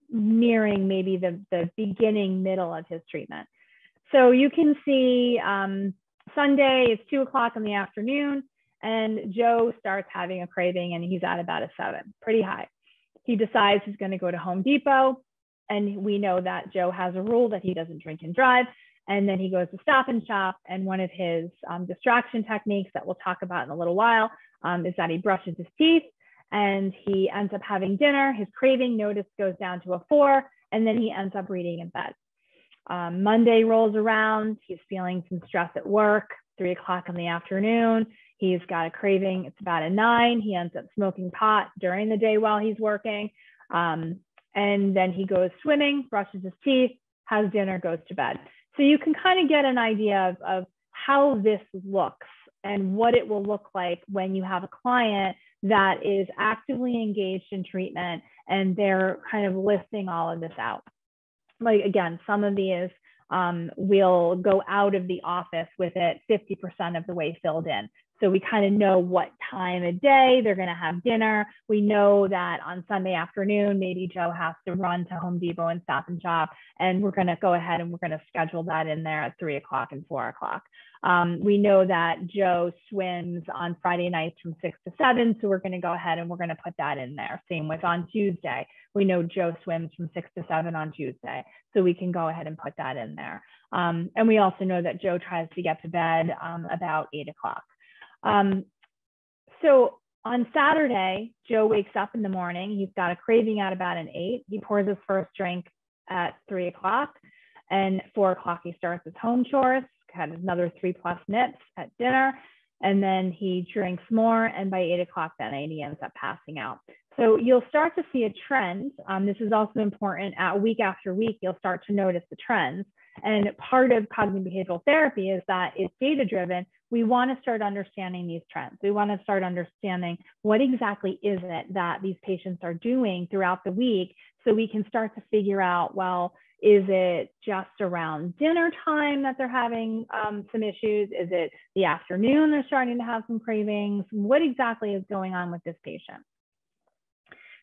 nearing maybe the, the beginning, middle of his treatment. So you can see um, Sunday, it's two o'clock in the afternoon. And Joe starts having a craving and he's at about a seven, pretty high. He decides he's going to go to Home Depot. And we know that Joe has a rule that he doesn't drink and drive. And then he goes to Stop and Shop. And one of his um, distraction techniques that we'll talk about in a little while um, is that he brushes his teeth and he ends up having dinner. His craving notice goes down to a four, and then he ends up reading in bed. Um, Monday rolls around. He's feeling some stress at work, three o'clock in the afternoon. He's got a craving. It's about a nine. He ends up smoking pot during the day while he's working. Um, and then he goes swimming, brushes his teeth, has dinner, goes to bed. So you can kind of get an idea of, of how this looks and what it will look like when you have a client that is actively engaged in treatment and they're kind of listing all of this out. Like again, some of these um, will go out of the office with it 50% of the way filled in. So we kind of know what time of day they're going to have dinner. We know that on Sunday afternoon, maybe Joe has to run to Home Depot and stop and shop. And we're going to go ahead and we're going to schedule that in there at three o'clock and four o'clock. Um, we know that Joe swims on Friday nights from six to seven. So we're going to go ahead and we're going to put that in there. Same with on Tuesday. We know Joe swims from six to seven on Tuesday. So we can go ahead and put that in there. Um, and we also know that Joe tries to get to bed um, about eight o'clock. Um, so on Saturday, Joe wakes up in the morning. He's got a craving at about an eight. He pours his first drink at three o'clock. And four o'clock, he starts his home chores, had another three plus nips at dinner. And then he drinks more. And by eight o'clock that night, he ends up passing out. So you'll start to see a trend. Um, this is also important at week after week, you'll start to notice the trends. And part of cognitive behavioral therapy is that it's data driven. We want to start understanding these trends. We want to start understanding what exactly is it that these patients are doing throughout the week so we can start to figure out, well, is it just around dinner time that they're having um, some issues? Is it the afternoon they're starting to have some cravings? What exactly is going on with this patient?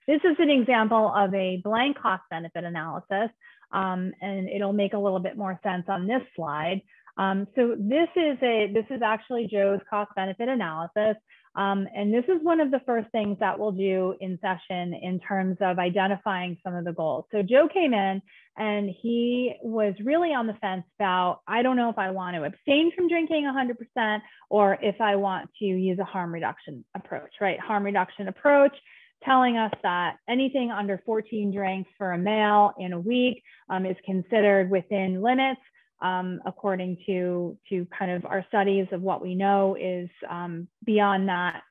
This is an example of a blank cost benefit analysis um, and it'll make a little bit more sense on this slide. Um, so this is a this is actually Joe's cost benefit analysis. Um, and this is one of the first things that we'll do in session in terms of identifying some of the goals. So Joe came in and he was really on the fence about, I don't know if I want to abstain from drinking 100% or if I want to use a harm reduction approach, right? Harm reduction approach telling us that anything under 14 drinks for a male in a week um, is considered within limits. Um, according to, to kind of our studies of what we know is um, beyond that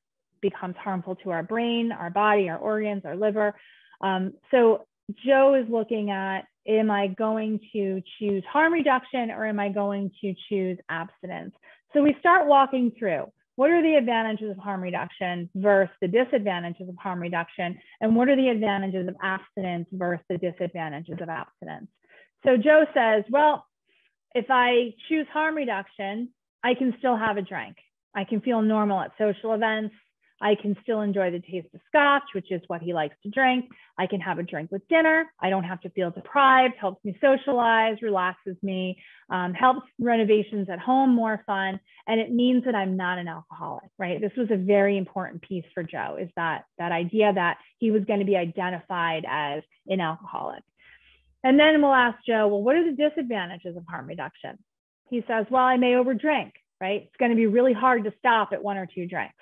becomes harmful to our brain, our body, our organs, our liver. Um, so Joe is looking at, am I going to choose harm reduction or am I going to choose abstinence? So we start walking through what are the advantages of harm reduction versus the disadvantages of harm reduction? And what are the advantages of abstinence versus the disadvantages of abstinence? So Joe says, well, if I choose harm reduction, I can still have a drink. I can feel normal at social events. I can still enjoy the taste of scotch, which is what he likes to drink. I can have a drink with dinner. I don't have to feel deprived, helps me socialize, relaxes me, um, helps renovations at home more fun. And it means that I'm not an alcoholic, right? This was a very important piece for Joe is that, that idea that he was going to be identified as an alcoholic. And then we'll ask Joe, well, what are the disadvantages of harm reduction? He says, well, I may overdrink, right? It's going to be really hard to stop at one or two drinks.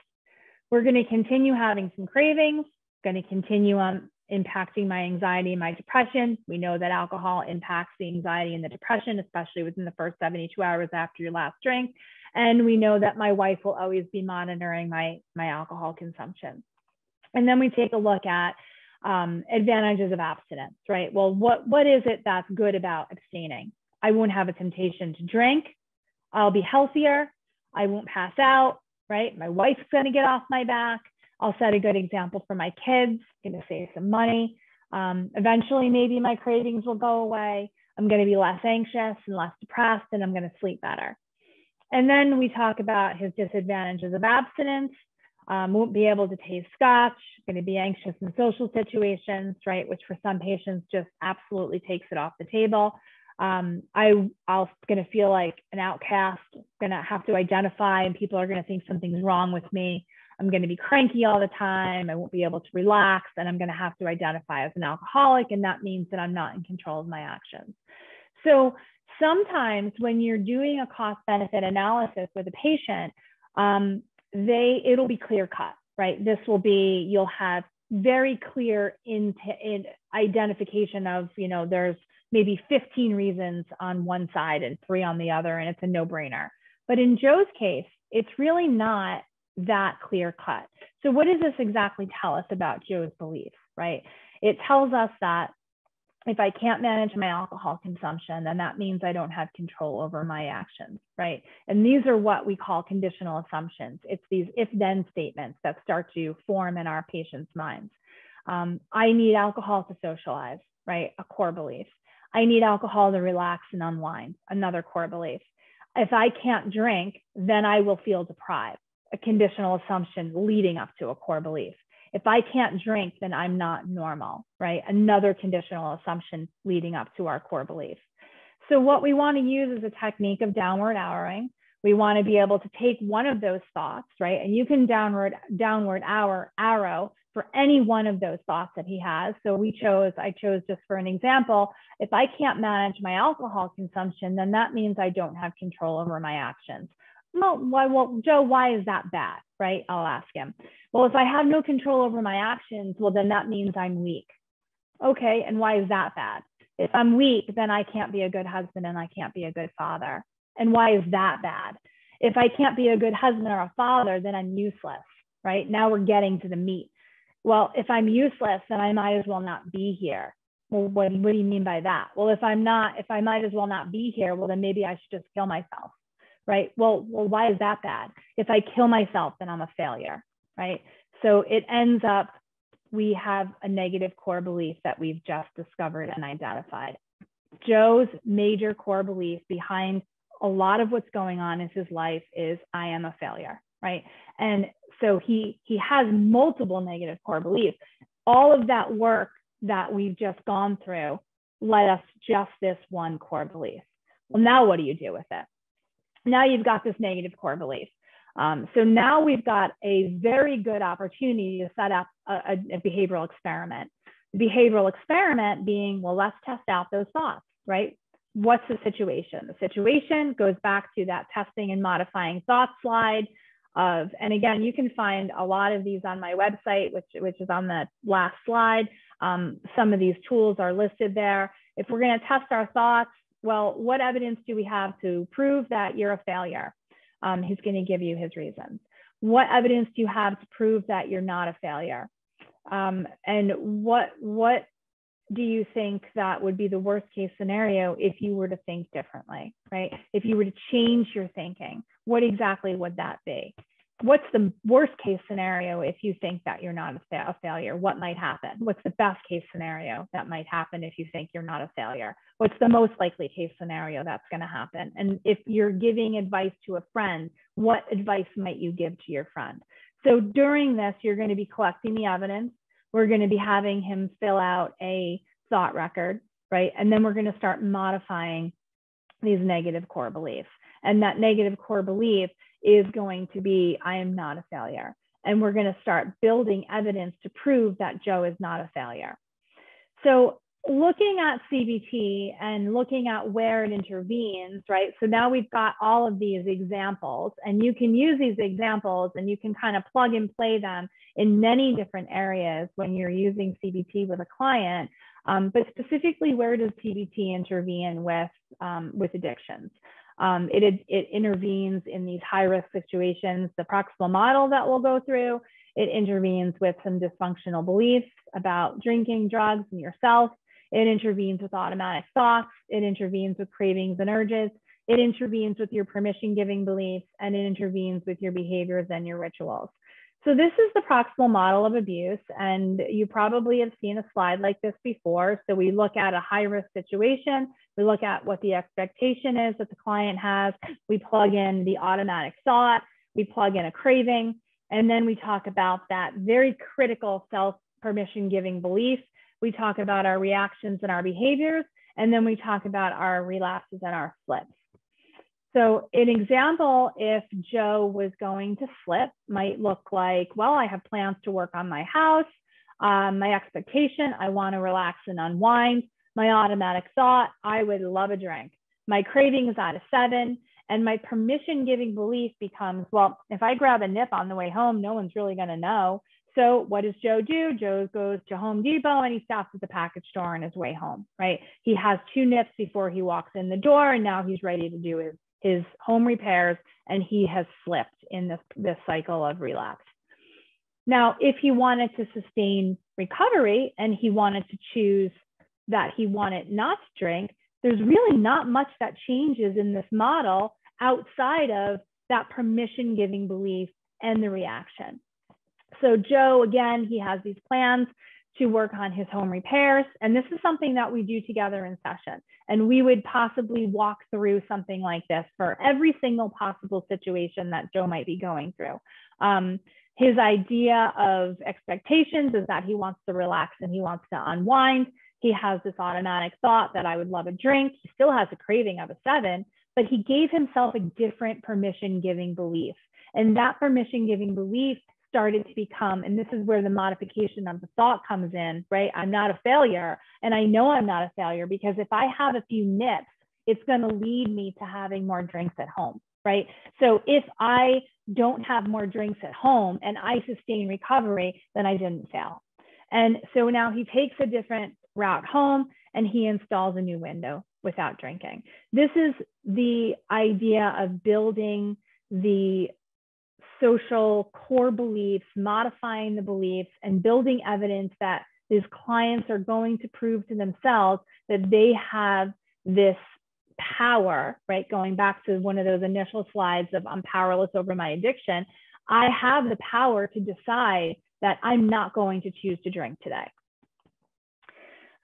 We're going to continue having some cravings, going to continue on impacting my anxiety and my depression. We know that alcohol impacts the anxiety and the depression, especially within the first 72 hours after your last drink. And we know that my wife will always be monitoring my, my alcohol consumption. And then we take a look at um, advantages of abstinence, right? Well, what, what is it that's good about abstaining? I won't have a temptation to drink. I'll be healthier. I won't pass out, right? My wife's going to get off my back. I'll set a good example for my kids, going to save some money. Um, eventually, maybe my cravings will go away. I'm going to be less anxious and less depressed, and I'm going to sleep better. And then we talk about his disadvantages of abstinence. Um, won't be able to taste scotch, going to be anxious in social situations, right? Which for some patients just absolutely takes it off the table. Um, I, I'm going to feel like an outcast, going to have to identify, and people are going to think something's wrong with me. I'm going to be cranky all the time. I won't be able to relax, and I'm going to have to identify as an alcoholic, and that means that I'm not in control of my actions. So sometimes when you're doing a cost benefit analysis with a patient, um, they it'll be clear cut, right? This will be you'll have very clear in, in identification of you know there's maybe 15 reasons on one side and three on the other, and it's a no brainer. But in Joe's case, it's really not that clear cut. So, what does this exactly tell us about Joe's belief, right? It tells us that if I can't manage my alcohol consumption, then that means I don't have control over my actions, right? And these are what we call conditional assumptions. It's these if then statements that start to form in our patients' minds. Um, I need alcohol to socialize, right? A core belief. I need alcohol to relax and unwind, another core belief. If I can't drink, then I will feel deprived, a conditional assumption leading up to a core belief. If I can't drink, then I'm not normal, right? Another conditional assumption leading up to our core belief. So, what we want to use is a technique of downward arrowing. We want to be able to take one of those thoughts, right? And you can downward downward arrow, arrow for any one of those thoughts that he has. So we chose, I chose just for an example, if I can't manage my alcohol consumption, then that means I don't have control over my actions. Well, why, well, Joe, why is that bad, right? I'll ask him. Well, if I have no control over my actions, well, then that means I'm weak. Okay, and why is that bad? If I'm weak, then I can't be a good husband and I can't be a good father. And why is that bad? If I can't be a good husband or a father, then I'm useless, right? Now we're getting to the meat. Well, if I'm useless, then I might as well not be here. Well, what, what do you mean by that? Well, if I'm not, if I might as well not be here, well, then maybe I should just kill myself, right? Well, well, why is that bad? If I kill myself, then I'm a failure, right? So it ends up, we have a negative core belief that we've just discovered and identified. Joe's major core belief behind a lot of what's going on in his life is I am a failure, right? And so he he has multiple negative core beliefs. All of that work that we've just gone through led us just this one core belief. Well, now what do you do with it? Now you've got this negative core belief. Um, so now we've got a very good opportunity to set up a, a, behavioral experiment. The behavioral experiment being, well, let's test out those thoughts, right? What's the situation? The situation goes back to that testing and modifying thought slide of, and again, you can find a lot of these on my website, which, which is on the last slide. Um, some of these tools are listed there. If we're gonna test our thoughts, well, what evidence do we have to prove that you're a failure? Um, he's going to give you his reasons. What evidence do you have to prove that you're not a failure? Um, and what what do you think that would be the worst case scenario if you were to think differently, right? If you were to change your thinking, what exactly would that be? What's the worst case scenario if you think that you're not a, fa a, failure? What might happen? What's the best case scenario that might happen if you think you're not a failure? What's the most likely case scenario that's going to happen? And if you're giving advice to a friend, what advice might you give to your friend? So during this, you're going to be collecting the evidence. We're going to be having him fill out a thought record, right? And then we're going to start modifying these negative core beliefs. And that negative core belief is going to be I am not a failure. And we're going to start building evidence to prove that Joe is not a failure. So looking at CBT and looking at where it intervenes, right? So now we've got all of these examples, and you can use these examples and you can kind of plug and play them in many different areas when you're using CBT with a client. Um, but specifically, where does CBT intervene with, um, with addictions? Um, it, it intervenes in these high risk situations, the proximal model that we'll go through. It intervenes with some dysfunctional beliefs about drinking, drugs, and yourself. It intervenes with automatic thoughts. It intervenes with cravings and urges. It intervenes with your permission giving beliefs and it intervenes with your behaviors and your rituals. So this is the proximal model of abuse. And you probably have seen a slide like this before. So we look at a high risk situation. We look at what the expectation is that the client has. We plug in the automatic thought. We plug in a craving. And then we talk about that very critical self permission giving belief. We talk about our reactions and our behaviors. And then we talk about our relapses and our slips. So an example, if Joe was going to slip, might look like, well, I have plans to work on my house. Um, my expectation, I want to relax and unwind. My automatic thought, I would love a drink. My craving is at a seven. And my permission giving belief becomes, well, if I grab a nip on the way home, no one's really going to know. So what does Joe do? Joe goes to Home Depot and he stops at the package store on his way home, right? He has two nips before he walks in the door and now he's ready to do his his home repairs and he has slipped in this, this cycle of relapse. Now, if he wanted to sustain recovery and he wanted to choose that he wanted not to drink, there's really not much that changes in this model outside of that permission giving belief and the reaction. So, Joe, again, he has these plans to work on his home repairs. And this is something that we do together in session. And we would possibly walk through something like this for every single possible situation that Joe might be going through. Um, his idea of expectations is that he wants to relax and he wants to unwind. He has this automatic thought that I would love a drink. He still has a craving of a seven, but he gave himself a different permission giving belief. And that permission giving belief started to become, and this is where the modification of the thought comes in, right? I'm not a failure. And I know I'm not a failure because if I have a few nips, it's going to lead me to having more drinks at home, right? So if I don't have more drinks at home and I sustain recovery, then I didn't fail. And so now he takes a different route home and he installs a new window without drinking. This is the idea of building the social core beliefs, modifying the beliefs, and building evidence that these clients are going to prove to themselves that they have this power, right? Going back to one of those initial slides of I'm powerless over my addiction. I have the power to decide that I'm not going to choose to drink today.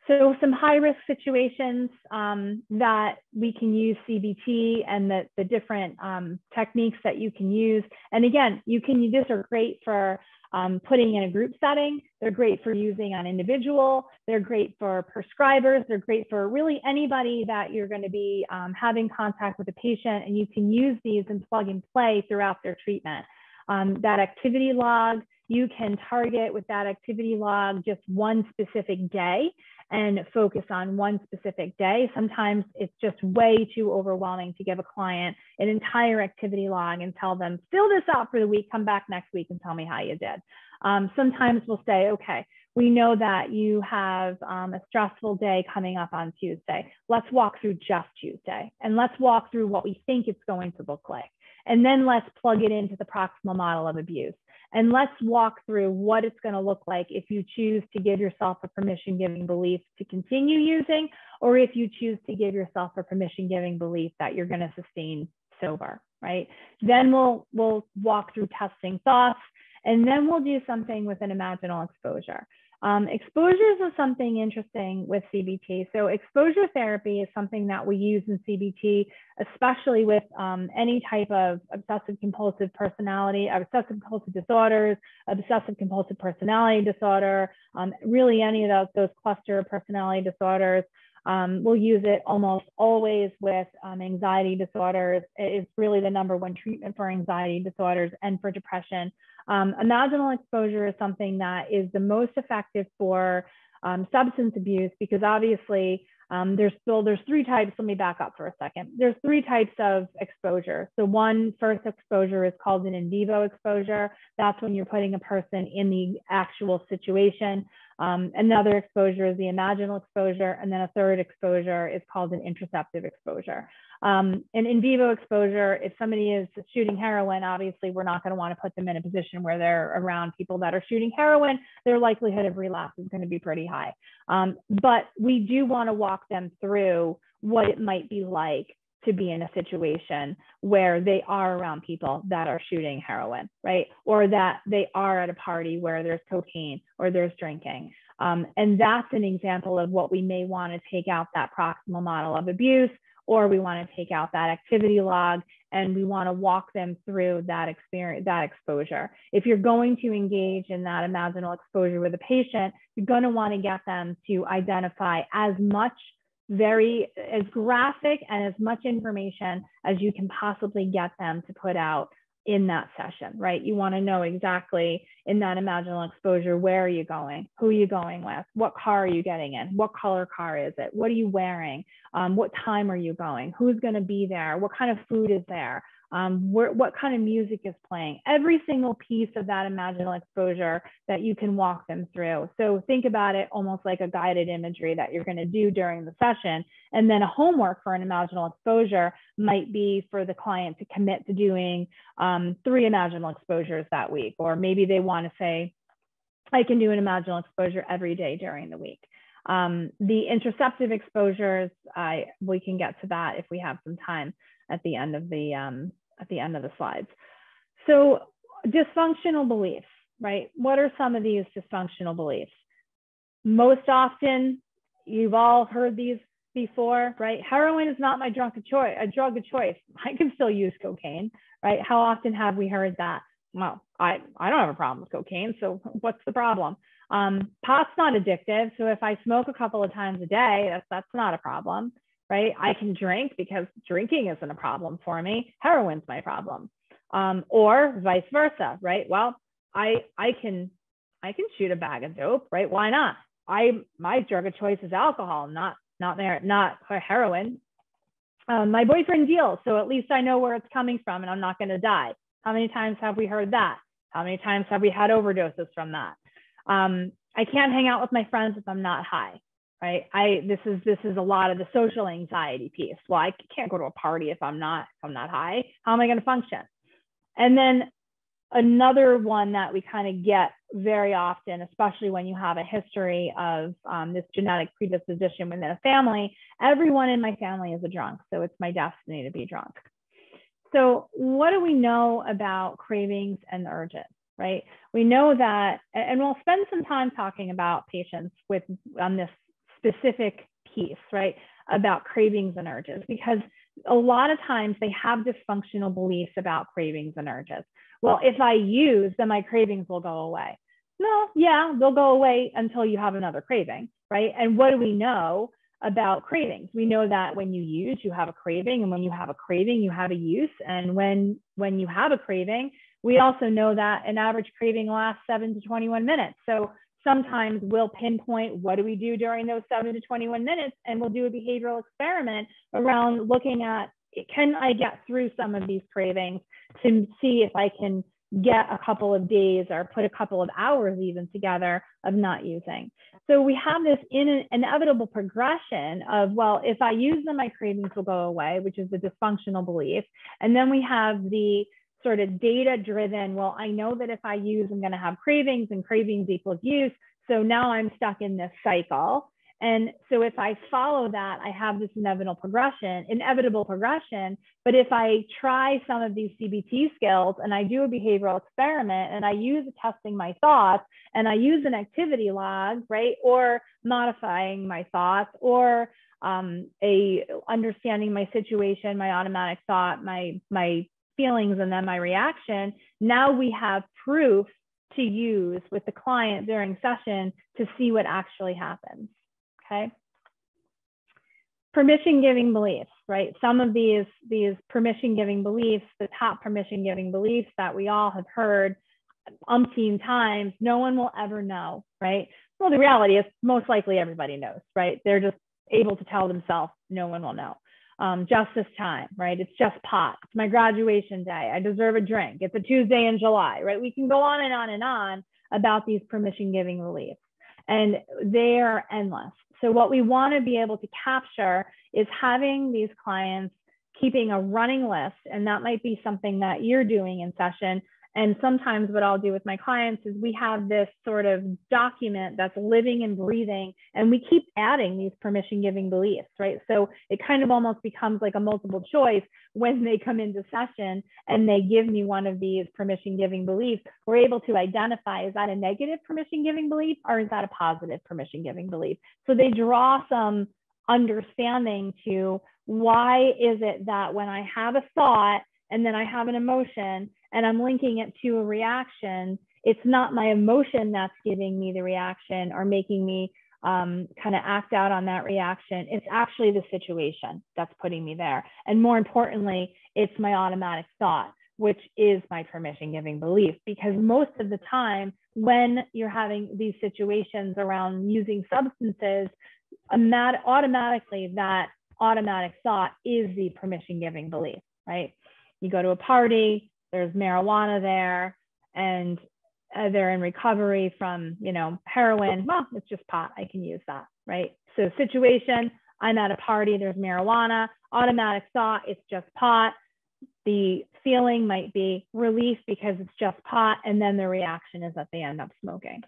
So some high risk situations um, that we can use CBT and the, the different um, techniques that you can use. And again, you can, these are great for um, putting in a group setting. They're great for using on individual. They're great for prescribers. They're great for really anybody that you're going to be um, having contact with a patient and you can use these and plug and play throughout their treatment. Um, that activity log, you can target with that activity log just one specific day and focus on one specific day. Sometimes it's just way too overwhelming to give a client an entire activity log and tell them, fill this out for the week, come back next week and tell me how you did. Um, sometimes we'll say, okay, we know that you have um, a stressful day coming up on Tuesday. Let's walk through just Tuesday and let's walk through what we think it's going to look like. And then let's plug it into the proximal model of abuse. And let's walk through what it's going to look like if you choose to give yourself a permission giving belief to continue using, or if you choose to give yourself a permission giving belief that you're going to sustain sober, right? Then we'll, we'll walk through testing thoughts, and then we'll do something with an imaginal exposure. Um, exposures is something interesting with CBT. So exposure therapy is something that we use in CBT, especially with um, any type of obsessive compulsive personality, obsessive compulsive disorders, obsessive compulsive personality disorder, um, really any of those, those cluster personality disorders. Um, we'll use it almost always with um, anxiety disorders. It's really the number one treatment for anxiety disorders and for depression. Um, imaginal exposure is something that is the most effective for um, substance abuse because obviously um, there's still there's three types. Let me back up for a second. There's three types of exposure. So one first exposure is called an in vivo exposure. That's when you're putting a person in the actual situation. Um, another exposure is the imaginal exposure, and then a third exposure is called an interoceptive exposure. Um, an in vivo exposure, if somebody is shooting heroin, obviously we're not going to want to put them in a position where they're around people that are shooting heroin. Their likelihood of relapse is going to be pretty high. Um, but we do want to walk them through what it might be like to be in a situation where they are around people that are shooting heroin, right? Or that they are at a party where there's cocaine or there's drinking. Um, and that's an example of what we may want to take out that proximal model of abuse or we want to take out that activity log and we want to walk them through that experience, that exposure. If you're going to engage in that imaginal exposure with a patient, you're going to want to get them to identify as much very as graphic and as much information as you can possibly get them to put out in that session, right? You want to know exactly in that imaginal exposure where are you going, who are you going with, what car are you getting in, what color car is it, what are you wearing, um, what time are you going, who's going to be there, what kind of food is there, um, where, what kind of music is playing, every single piece of that imaginal exposure that you can walk them through. So think about it almost like a guided imagery that you're going to do during the session. And then a homework for an imaginal exposure might be for the client to commit to doing um, three imaginal exposures that week, or maybe they want to say, I can do an imaginal exposure every day during the week. Um, the interoceptive exposures, I, we can get to that if we have some time at the end of the um, at the end of the slides. So dysfunctional beliefs, right? What are some of these dysfunctional beliefs? Most often, you've all heard these before, right? Heroin is not my drug of choice, a drug of choice. I can still use cocaine, right? How often have we heard that? Well, I, I don't have a problem with cocaine, so what's the problem? Um, pot's not addictive, so if I smoke a couple of times a day, that's that's not a problem right? I can drink because drinking isn't a problem for me. Heroin's my problem. Um, or vice versa, right? Well, I I can I can shoot a bag of dope, right? Why not? I my drug of choice is alcohol, not not there, not heroin. Um, my boyfriend deals, so at least I know where it's coming from, and I'm not going to die. How many times have we heard that? How many times have we had overdoses from that? Um, I can't hang out with my friends if I'm not high right? I this is this is a lot of the social anxiety piece. Well i can't go to a party if i'm not if i'm not high. How am i going to function? And then another one that we kind of get very often especially when you have a history of um, this genetic predisposition within a family everyone in my family is a drunk so it's my destiny to be drunk. So what do we know about cravings and urges right? We know that and we'll spend some time talking about patients with on this specific piece, right, about cravings and urges, because a lot of times they have dysfunctional beliefs about cravings and urges. Well, if I use, then my cravings will go away. No, yeah, they'll go away until you have another craving, right? And what do we know about cravings? We know that when you use, you have a craving, and when you have a craving, you have a use. And when when you have a craving, we also know that an average craving lasts seven to 21 minutes. So sometimes we'll pinpoint what do we do during those 7 to 21 minutes and we'll do a behavioral experiment around looking at can I get through some of these cravings to see if I can get a couple of days or put a couple of hours even together of not using. So we have this in inevitable progression of, well, if I use them, my cravings will go away, which is the dysfunctional belief. And then we have the sort of data driven, well, I know that if I use, I'm going to have cravings and cravings equals use. So now I'm stuck in this cycle. And so if I follow that, I have this inevitable progression, inevitable progression. But if I try some of these CBT skills and I do a behavioral experiment and I use testing my thoughts and I use an activity log, right? Or modifying my thoughts or um, a understanding my situation, my automatic thought, my my feelings and then my reaction, now we have proof to use with the client during session to see what actually happens, okay? Permission giving beliefs, right? Some of these, these permission giving beliefs, the top permission giving beliefs that we all have heard umpteen times, no one will ever know, right? Well, the reality is most likely everybody knows, right? They're just able to tell themselves, no one will know. Um, just this time, right? It's just pot. It's my graduation day. I deserve a drink. It's a Tuesday in July, right? We can go on and on and on about these permission giving reliefs, and they are endless. So, what we want to be able to capture is having these clients keeping a running list, and that might be something that you're doing in session and sometimes what I'll do with my clients is we have this sort of document that's living and breathing, and we keep adding these permission giving beliefs, right? So it kind of almost becomes like a multiple choice when they come into session and they give me one of these permission giving beliefs. We're able to identify is that a negative permission giving belief or is that a positive permission giving belief? So they draw some understanding to why is it that when I have a thought and then I have an emotion, and I'm linking it to a reaction, it's not my emotion that's giving me the reaction or making me um, kind of act out on that reaction. It's actually the situation that's putting me there. And more importantly, it's my automatic thought, which is my permission giving belief. Because most of the time, when you're having these situations around using substances, automatically that automatic thought is the permission giving belief, right? You go to a party, there's marijuana there and uh, they're in recovery from you know heroin. Well it's just pot. I can use that right? So situation i'm at a party there's marijuana automatic thought it's just pot. The feeling might be relief because it's just pot and then the reaction is that they end up smoking.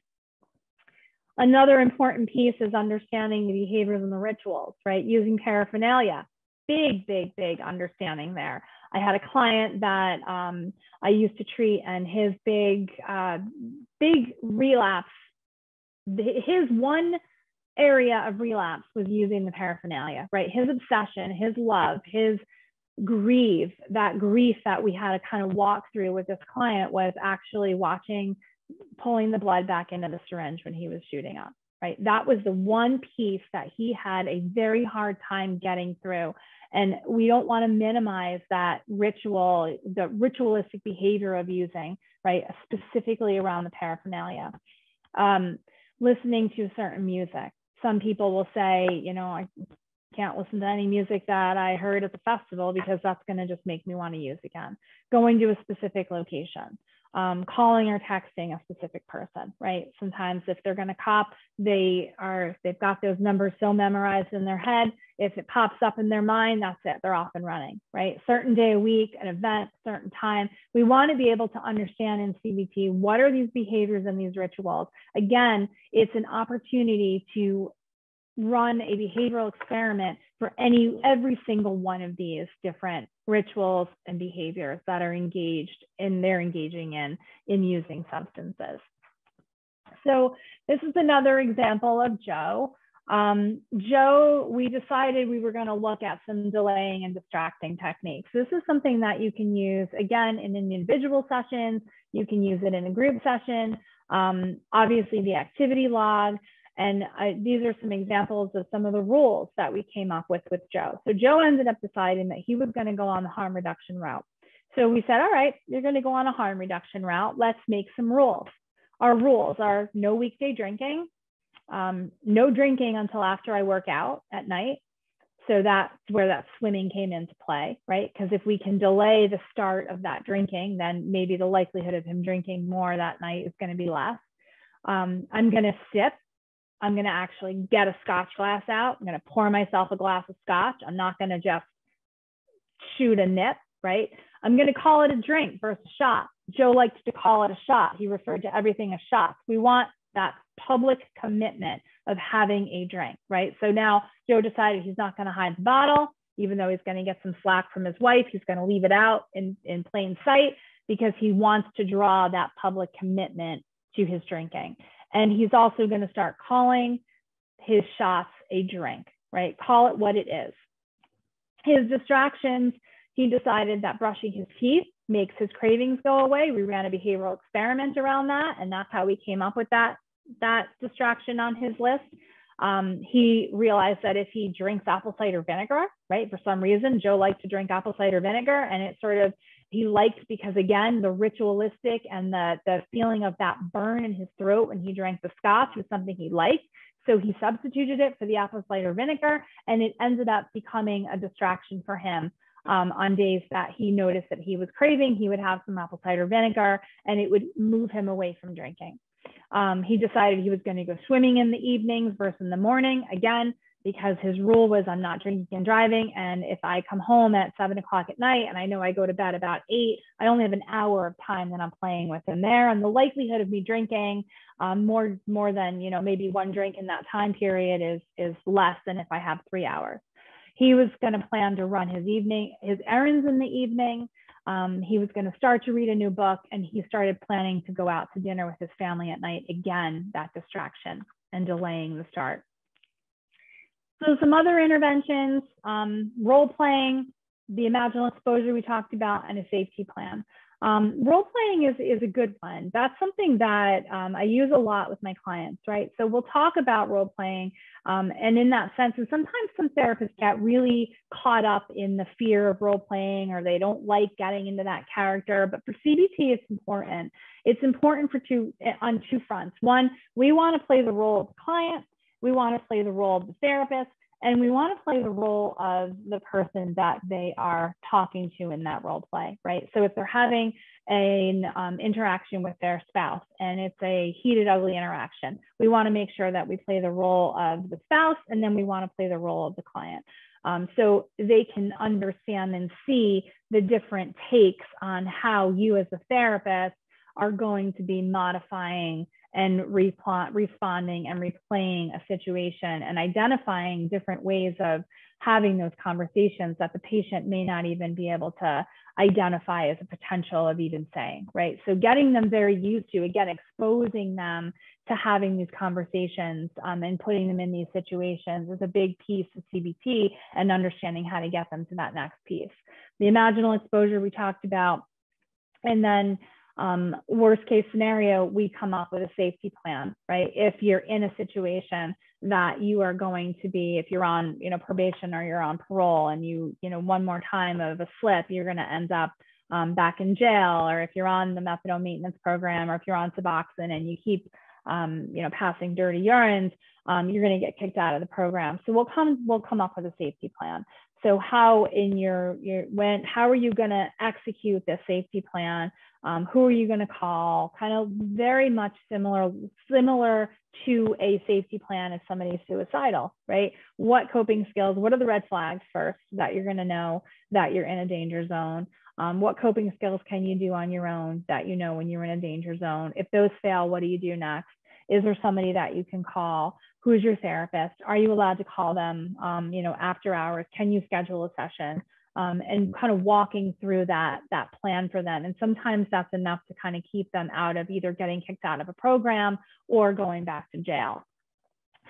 Another important piece is understanding the behaviors and the rituals right? Using paraphernalia. Big big big understanding there I had a client that um, I used to treat, and his big, uh, big relapse, his one area of relapse was using the paraphernalia, right? His obsession, his love, his grief, that grief that we had to kind of walk through with this client was actually watching, pulling the blood back into the syringe when he was shooting up, right? That was the one piece that he had a very hard time getting through. And we don't want to minimize that ritual, the ritualistic behavior of using, right? Specifically around the paraphernalia. Um, listening to certain music. Some people will say, you know, I can't listen to any music that I heard at the festival because that's going to just make me want to use again. Going to a specific location um, calling or texting a specific person, right? Sometimes if they're going to cop, they are they've got those numbers so memorized in their head. If it pops up in their mind, that's it. They're off and running, right? Certain day a week, an event, certain time. We want to be able to understand in CBT what are these behaviors and these rituals. Again, it's an opportunity to run a behavioral experiment for any every single one of these different rituals and behaviors that are engaged and they're engaging in in using substances. So this is another example of Joe. Um, Joe, we decided we were going to look at some delaying and distracting techniques. This is something that you can use again in an individual session. You can use it in a group session. Um, obviously, the activity log. And I, these are some examples of some of the rules that we came up with with Joe. So Joe ended up deciding that he was going to go on the harm reduction route. So we said, all right, you're going to go on a harm reduction route. Let's make some rules. Our rules are no weekday drinking, um, no drinking until after I work out at night. So that's where that swimming came into play, right? Because if we can delay the start of that drinking, then maybe the likelihood of him drinking more that night is going to be less. Um, I'm going to sip I'm going to actually get a scotch glass out. I'm going to pour myself a glass of scotch. I'm not going to just shoot a nip, right? I'm going to call it a drink versus a shot. Joe likes to call it a shot. He referred to everything as shots. We want that public commitment of having a drink, right? So now Joe decided he's not going to hide the bottle, even though he's going to get some slack from his wife. He's going to leave it out in, in plain sight because he wants to draw that public commitment to his drinking. And he's also going to start calling his shots a drink, right? Call it what it is. His distractions, he decided that brushing his teeth makes his cravings go away. We ran a behavioral experiment around that, and that's how we came up with that, that distraction on his list. Um, he realized that if he drinks apple cider vinegar, right, for some reason, Joe liked to drink apple cider vinegar, and it sort of he liked because again, the ritualistic and the, the feeling of that burn in his throat when he drank the scotch was something he liked. So he substituted it for the apple cider vinegar and it ended up becoming a distraction for him. Um, on days that he noticed that he was craving, he would have some apple cider vinegar and it would move him away from drinking. Um, he decided he was going to go swimming in the evenings versus in the morning. Again, because his rule was I'm not drinking and driving. And if I come home at seven o'clock at night and I know I go to bed about eight, I only have an hour of time that I'm playing with him there. And the likelihood of me drinking um, more more than you know maybe one drink in that time period is is less than if I have three hours. He was going to plan to run his evening his errands in the evening. Um, he was going to start to read a new book, and he started planning to go out to dinner with his family at night. Again, that distraction and delaying the start. So some other interventions, um, role playing, the imaginal exposure we talked about, and a safety plan. Um, role playing is, is a good one. That's something that um, I use a lot with my clients, right? So we'll talk about role playing. Um, and in that sense, and sometimes some therapists get really caught up in the fear of role playing or they don't like getting into that character. But for CBT, it's important. It's important for two on two fronts. One, we want to play the role of the client we want to play the role of the therapist and we want to play the role of the person that they are talking to in that role play, right? So if they're having an um, interaction with their spouse and it's a heated, ugly interaction, we want to make sure that we play the role of the spouse and then we want to play the role of the client. Um, so they can understand and see the different takes on how you as a therapist are going to be modifying and responding and replaying a situation and identifying different ways of having those conversations that the patient may not even be able to identify as a potential of even saying, right? So getting them very used to, again, exposing them to having these conversations um, and putting them in these situations is a big piece of CBT and understanding how to get them to that next piece. The imaginal exposure we talked about, and then um, worst case scenario, we come up with a safety plan, right? If you're in a situation that you are going to be, if you're on, you know, probation or you're on parole and you, you know, one more time of a slip, you're going to end up um, back in jail, or if you're on the methadone maintenance program, or if you're on Suboxone and you keep, um, you know, passing dirty urines, um, you're going to get kicked out of the program. So we'll come, we'll come up with a safety plan. So how in your, your when, how are you going to execute this safety plan? Um, who are you going to call? Kind of very much similar, similar to a safety plan if somebody's suicidal, right? What coping skills, what are the red flags first that you're going to know that you're in a danger zone? Um, what coping skills can you do on your own that you know when you're in a danger zone? If those fail, what do you do next? Is there somebody that you can call? Who's your therapist? Are you allowed to call them, um, you know, after hours? Can you schedule a session? um, and kind of walking through that that plan for them. And sometimes that's enough to kind of keep them out of either getting kicked out of a program or going back to jail.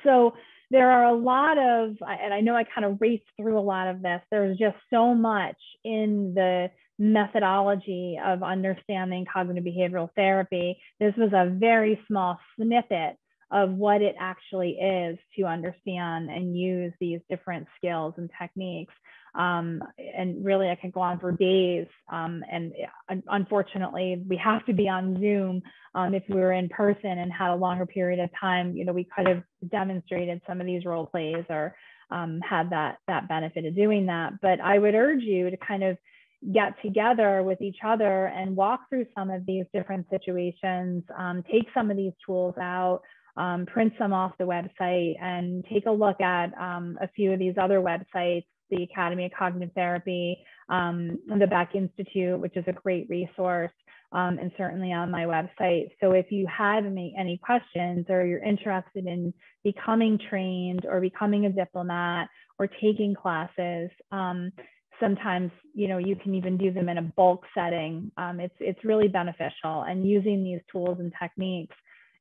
So there are a lot of, and I know I kind of raced through a lot of this. There's just so much in the methodology of understanding cognitive behavioral therapy. This was a very small snippet of what it actually is to understand and use these different skills and techniques. Um, and really, I could go on for days. Um, and unfortunately, we have to be on Zoom. Um, if we were in person and had a longer period of time, you know, we could have demonstrated some of these role plays or um, had that that benefit of doing that. But I would urge you to kind of get together with each other and walk through some of these different situations, um, take some of these tools out, um, print some off the website, and take a look at um, a few of these other websites the Academy of Cognitive Therapy, um, the Beck Institute, which is a great resource, um, and certainly on my website. So if you have any, any questions or you're interested in becoming trained or becoming a diplomate or taking classes, um, sometimes you know you can even do them in a bulk setting. Um, it's it's really beneficial and using these tools and techniques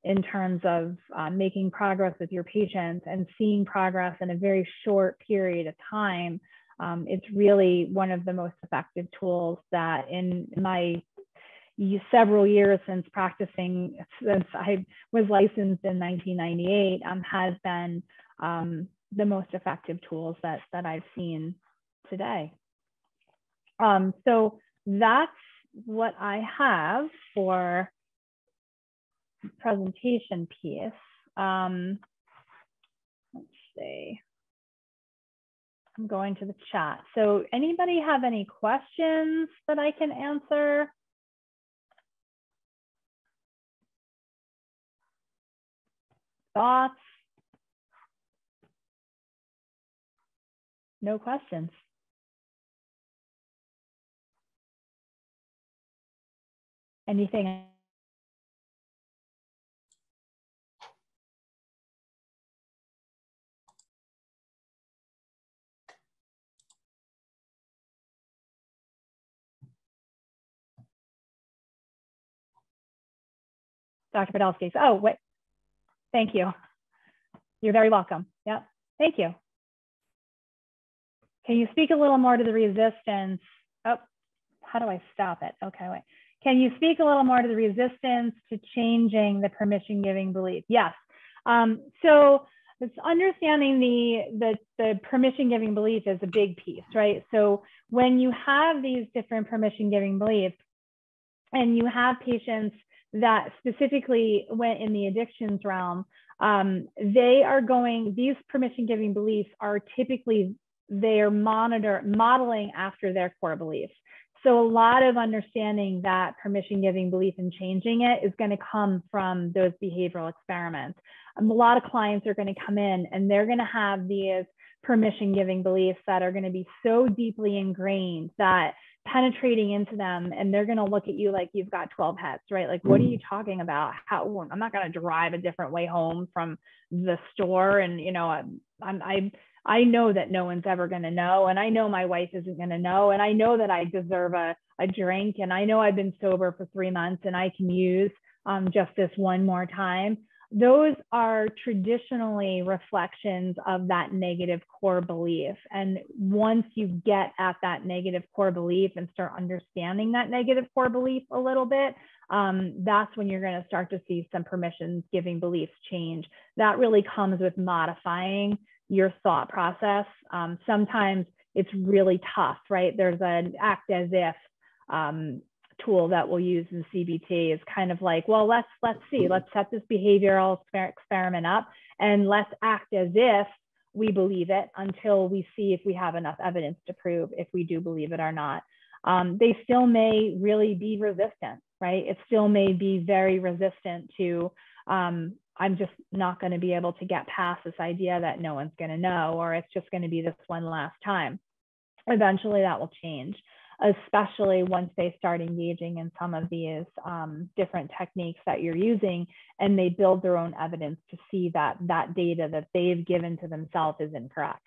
in terms of uh, making progress with your patients and seeing progress in a very short period of time, um, it's really one of the most effective tools that in my several years since practicing, since I was licensed in 1998, um, has been um, the most effective tools that, that I've seen today. Um, so that's what I have for presentation piece. Um, let's see. I'm going to the chat. So anybody have any questions that I can answer? Thoughts? No questions. Anything Dr. Podolsky. Oh, wait. Thank you. You're very welcome. Yep. Thank you. Can you speak a little more to the resistance? Oh, how do I stop it? Okay, wait. Can you speak a little more to the resistance to changing the permission giving belief? Yes. Um, so it's understanding the, the, the permission giving belief is a big piece, right? So when you have these different permission giving beliefs and you have patients that specifically went in the addictions realm, um, they are going, these permission giving beliefs are typically, they're monitor, modeling after their core beliefs. So a lot of understanding that permission giving belief and changing it is going to come from those behavioral experiments. Um, a lot of clients are going to come in and they're going to have these permission giving beliefs that are going to be so deeply ingrained that penetrating into them and they're going to look at you like you've got 12 heads right like what are you mm-hmm. talking about how i'm not going to drive a different way home from the store and you know i'm, I'm i i know that no one's ever going to know and i know my wife isn't going to know and i know that i deserve a, a drink and i know i've been sober for three months and i can use um, just this one more time those are traditionally reflections of that negative core belief. And once you get at that negative core belief and start understanding that negative core belief a little bit, um, that's when you're going to start to see some permissions giving beliefs change. That really comes with modifying your thought process. Um, sometimes it's really tough, right? There's an act as if um, tool that we'll use in CBT is kind of like, well, let's let's see, let's set this behavioral experiment up and let's act as if we believe it until we see if we have enough evidence to prove if we do believe it or not. Um, they still may really be resistant, right? It still may be very resistant to, um, I'm just not going to be able to get past this idea that no one's going to know, or it's just going to be this one last time. Eventually that will change especially once they start engaging in some of these um, different techniques that you're using and they build their own evidence to see that that data that they've given to themselves is incorrect.